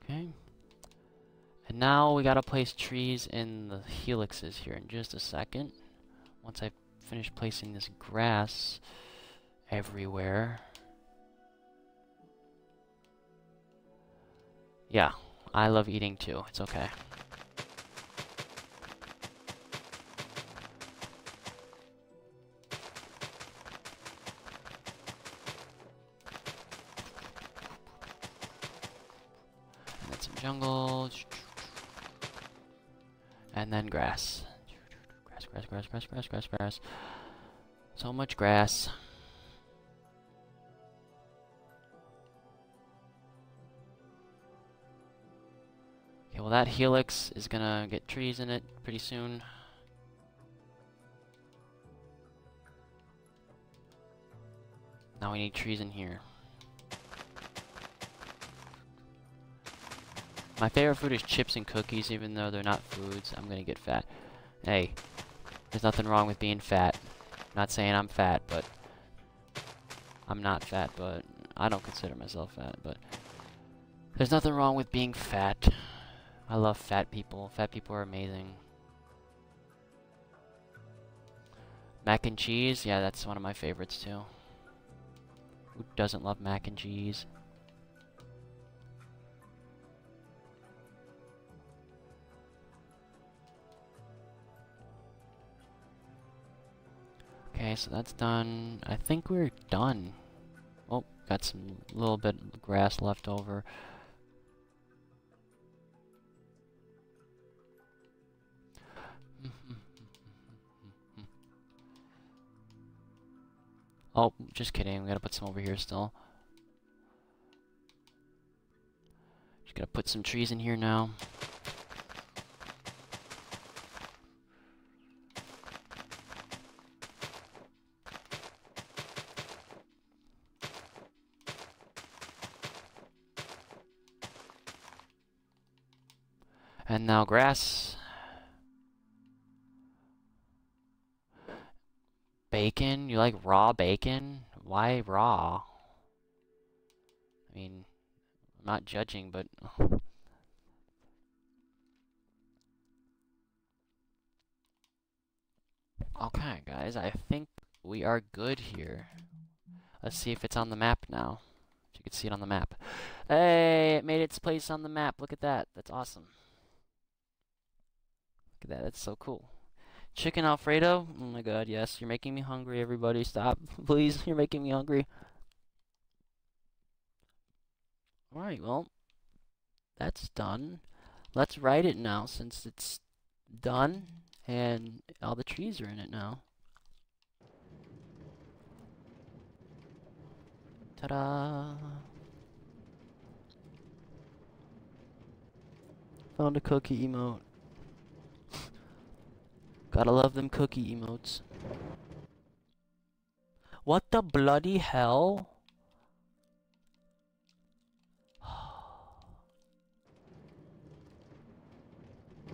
A: Okay. And now we gotta place trees in the helixes here in just a second. Once I finish placing this grass everywhere. Yeah, I love eating too. It's okay. And then some jungle. And then grass. Grass, grass, grass, grass, grass, grass, grass. So much grass. Okay, well that helix is gonna get trees in it pretty soon. Now we need trees in here. My favorite food is chips and cookies, even though they're not foods. I'm gonna get fat. Hey, there's nothing wrong with being fat. I'm not saying I'm fat, but... I'm not fat, but... I don't consider myself fat, but... There's nothing wrong with being fat. I love fat people. Fat people are amazing. Mac and cheese? Yeah, that's one of my favorites, too. Who doesn't love mac and cheese? Okay, so that's done. I think we're done. Oh, got some little bit of grass left over. Oh, just kidding. We gotta put some over here still. Just gotta put some trees in here now. And now grass. Bacon? You like raw bacon? Why raw? I mean, I'm not judging, but... Okay, guys, I think we are good here. Let's see if it's on the map now. If you can see it on the map. Hey, it made its place on the map. Look at that. That's awesome. Look at that. That's so cool. Chicken Alfredo? Oh my god, yes. You're making me hungry, everybody. Stop. Please, you're making me hungry. Alright, well, that's done. Let's write it now since it's done and all the trees are in it now. Ta-da! Found a cookie emote. Gotta love them cookie emotes. What the bloody hell?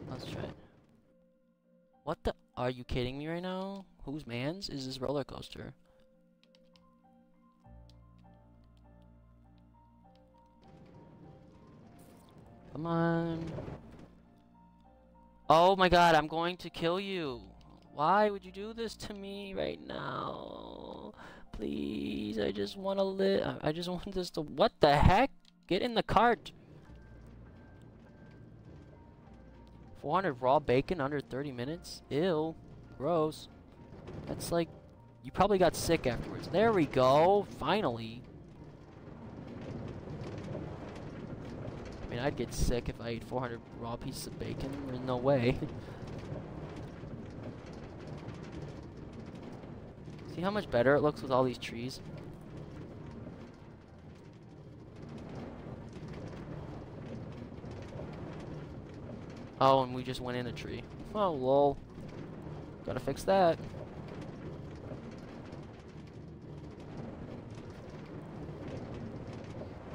A: Let's try it. What the? Are you kidding me right now? Whose man's is this roller coaster? Come on. Oh my god, I'm going to kill you. Why would you do this to me right now? Please, I just want to live. I just want this to. What the heck? Get in the cart. 400 raw bacon under 30 minutes? Ew. Gross. That's like. You probably got sick afterwards. There we go. Finally. Mean, I'd get sick if I ate 400 raw pieces of bacon. There's no way. See how much better it looks with all these trees? Oh, and we just went in a tree. Oh, lol. Gotta fix that.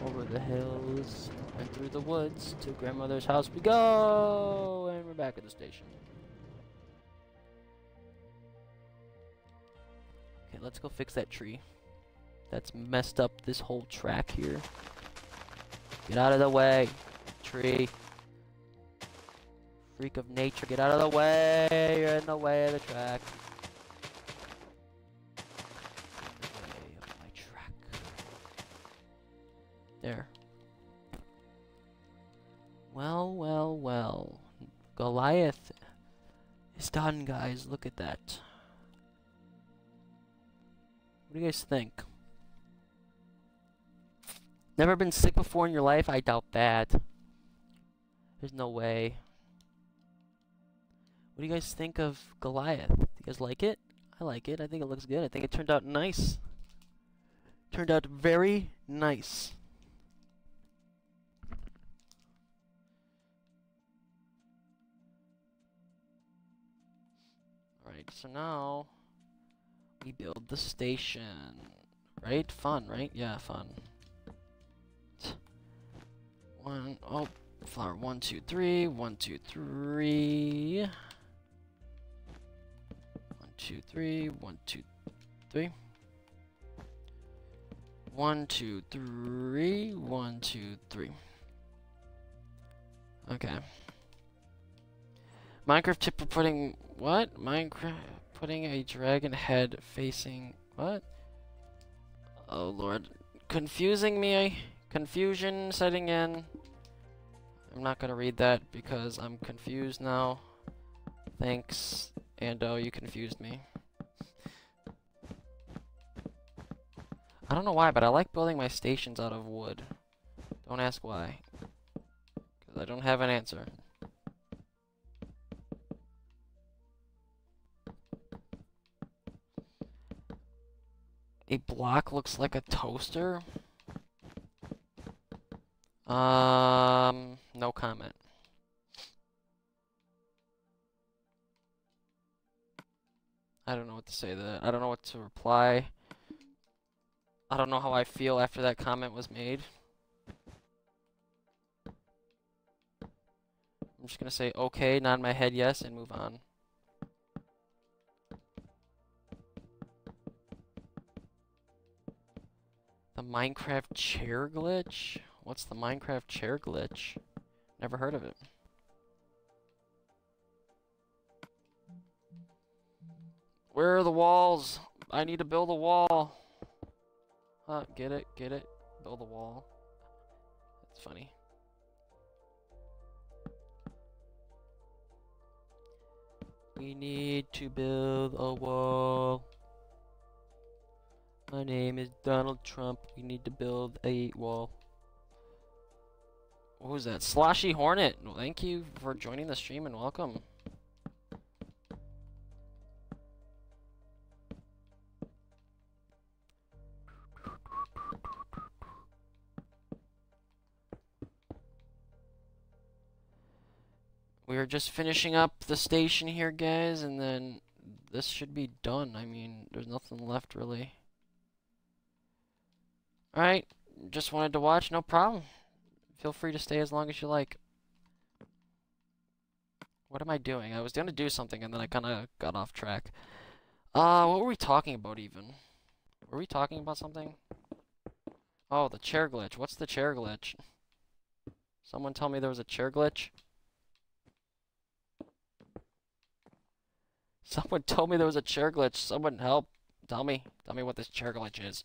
A: Over the hills. Through the woods to grandmother's house we go! And we're back at the station. Okay, let's go fix that tree. That's messed up this whole track here. Get out of the way, tree. Freak of nature, get out of the way! You're in the way of the track. There. Well, well, well. Goliath is done, guys. Look at that. What do you guys think? Never been sick before in your life? I doubt that. There's no way. What do you guys think of Goliath? Do you guys like it? I like it. I think it looks good. I think it turned out nice. Turned out very nice. Alright, so now we build the station. Right? Fun, right? Yeah, fun. One, oh, flower, one, two, three, one, two, three. One, two, three, one, two, three. One, two, three, one, two, three. Okay. Minecraft tip for putting, what? Minecraft putting a dragon head facing, what? Oh lord. Confusing me. Confusion setting in. I'm not gonna read that because I'm confused now. Thanks, Ando, oh, you confused me. I don't know why, but I like building my stations out of wood. Don't ask why. Because I don't have an answer. A block looks like a toaster? Um, no comment. I don't know what to say to that. I don't know what to reply. I don't know how I feel after that comment was made. I'm just gonna say okay, nod my head yes, and move on. The Minecraft chair glitch? What's the Minecraft chair glitch? Never heard of it. Where are the walls? I need to build a wall. Huh, get it, get it. Build a wall. That's funny. We need to build a wall. My name is Donald Trump. We need to build a wall. What was that? Sloshy Hornet. Thank you for joining the stream and welcome. We are just finishing up the station here, guys, and then this should be done. I mean, there's nothing left, really. Alright, just wanted to watch, no problem. Feel free to stay as long as you like. What am I doing? I was gonna do something and then I kinda got off track. Uh, what were we talking about even? Were we talking about something? Oh, the chair glitch. What's the chair glitch? Someone tell me there was a chair glitch? Someone told me there was a chair glitch. Someone help. Tell me. Tell me what this chair glitch is.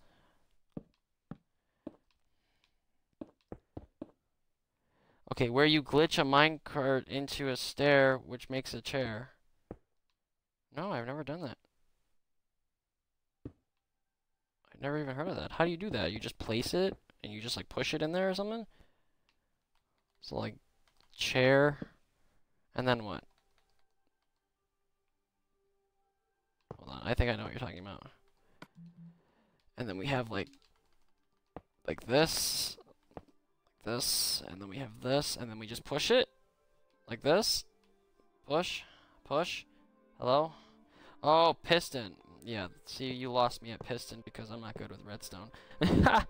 A: Okay, where you glitch a minecart into a stair, which makes a chair. No, I've never done that. I've never even heard of that. How do you do that? You just place it, and you just like push it in there or something? So like, chair, and then what? Hold on, I think I know what you're talking about. And then we have like, like this, this, and then we have this, and then we just push it, like this. Push, push. Hello? Oh, piston. Yeah, see, you lost me at piston because I'm not good with redstone.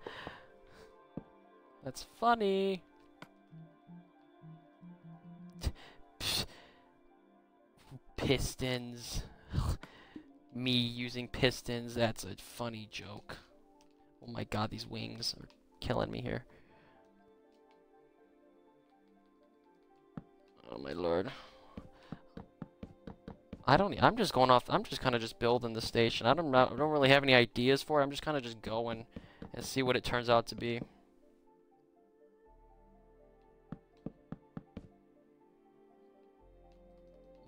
A: That's funny. Pistons. me using pistons, that's a funny joke. Oh my god, these wings are killing me here. Oh my lord. I don't. I'm just going off. I'm just kind of just building the station. I don't. I don't really have any ideas for it. I'm just kind of just going and see what it turns out to be.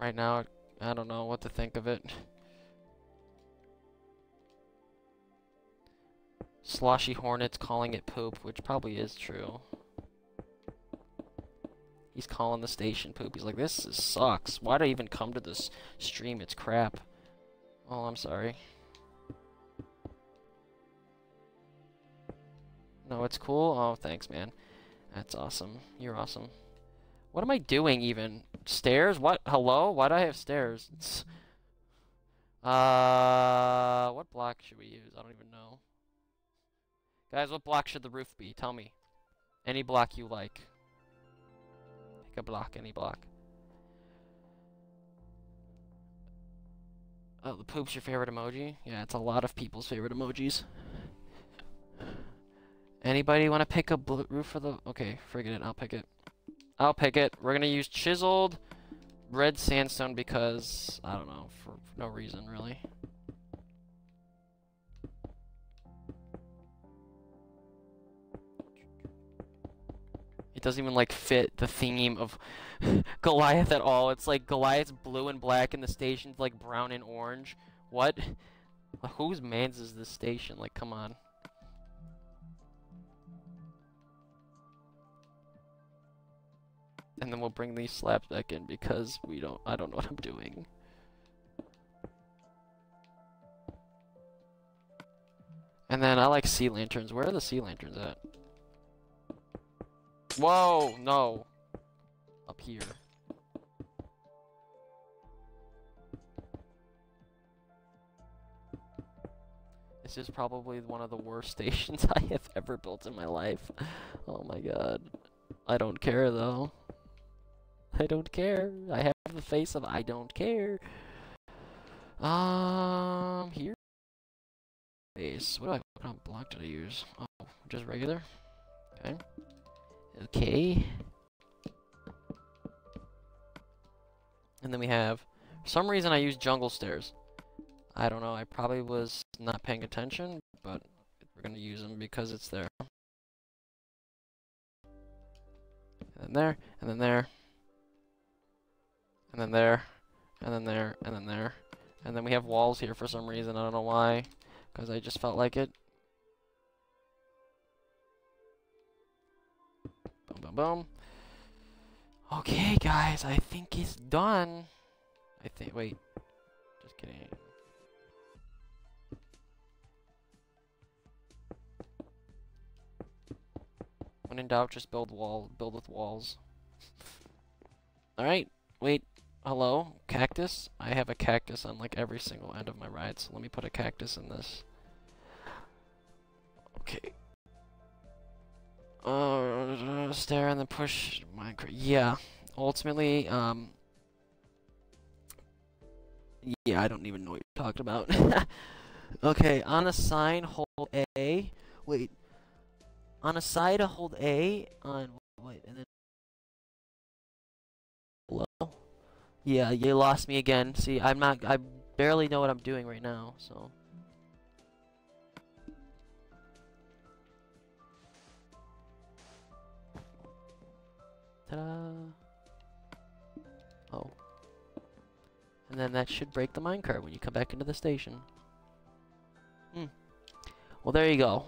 A: Right now, I don't know what to think of it. Sloshy Hornets calling it poop, which probably is true. He's calling the station poop. He's like, this is, sucks. Why'd I even come to this stream? It's crap. Oh, I'm sorry. No, it's cool? Oh, thanks, man. That's awesome. You're awesome. What am I doing, even? Stairs? What? Hello? Why do I have stairs? It's... Uh, what block should we use? I don't even know. Guys, what block should the roof be? Tell me. Any block you like. A block, any block. Oh, the poop's your favorite emoji? Yeah, it's a lot of people's favorite emojis. Anybody want to pick a roof for the... Okay, forget it. I'll pick it. I'll pick it. We're going to use chiseled red sandstone because, I don't know, for, for no reason, really. It doesn't even, like, fit the theme of Goliath at all. It's like Goliath's blue and black and the station's, like, brown and orange. What? Whose man's is this station? Like, come on. And then we'll bring these slabs back in because we don't, I don't know what I'm doing. And then I like sea lanterns. Where are the sea lanterns at? Whoa, no. Up here. This is probably one of the worst stations I have ever built in my life. Oh my god. I don't care though. I don't care. I have the face of I don't care. Um, here. Face. What do I, what kind of block did I use? Oh, just regular? Okay. Okay. And then we have, for some reason I use jungle stairs. I don't know, I probably was not paying attention, but we're gonna use them because it's there. And then there, and then there and then there, and then there, and then there. And then we have walls here for some reason, I don't know why, because I just felt like it. Boom, boom, boom. Okay, guys, I think it's done. I think, wait, just kidding. When in doubt, just build wall, build with walls. Alright, wait, Hello? Cactus? I have a cactus on like every single end of my ride, so let me put a cactus in this. Okay. Uh, stair and then push Minecraft. Yeah. Ultimately, um... Yeah, I don't even know what you're talking about. okay, on a sign, hold A. Wait. On a side, hold A. On... Wait, and then... Hello? Yeah, you lost me again. See, I'm not, I barely know what I'm doing right now, so. Ta-da! Oh. And then that should break the minecart when you come back into the station. Hmm. Well, there you go.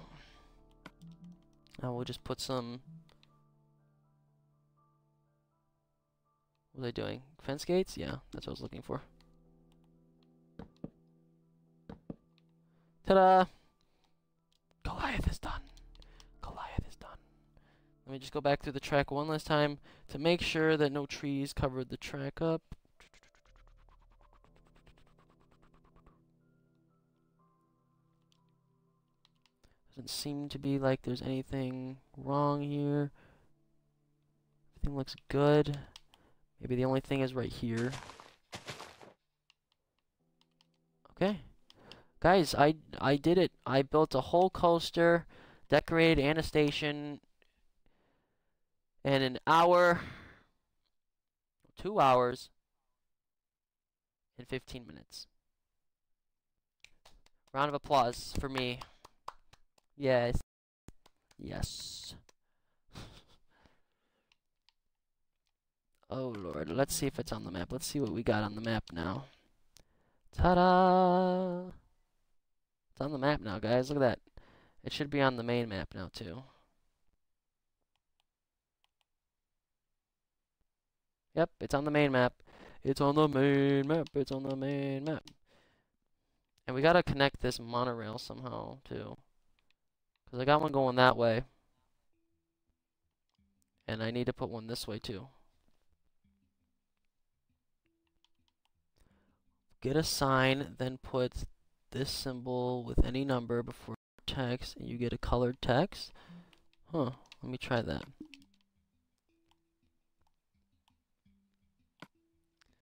A: Now we'll just put some What are they doing? Fence gates? Yeah, that's what I was looking for. Ta-da! Goliath is done. Let me just go back through the track one last time to make sure that no trees covered the track up. Doesn't seem to be like there's anything wrong here. Everything looks good. Maybe the only thing is right here. Okay. Guys, I, I did it. I built a whole coaster, decorated and a station in an hour, two hours, and 15 minutes. Round of applause for me. Yes. Yes. Oh lord, let's see if it's on the map. Let's see what we got on the map now. Ta-da! It's on the map now, guys. Look at that. It should be on the main map now, too. Yep, it's on the main map. It's on the main map. It's on the main map. And we gotta connect this monorail somehow, too. Because I got one going that way. And I need to put one this way, too. Get a sign, then put this symbol with any number before text, and you get a colored text. Huh, let me try that.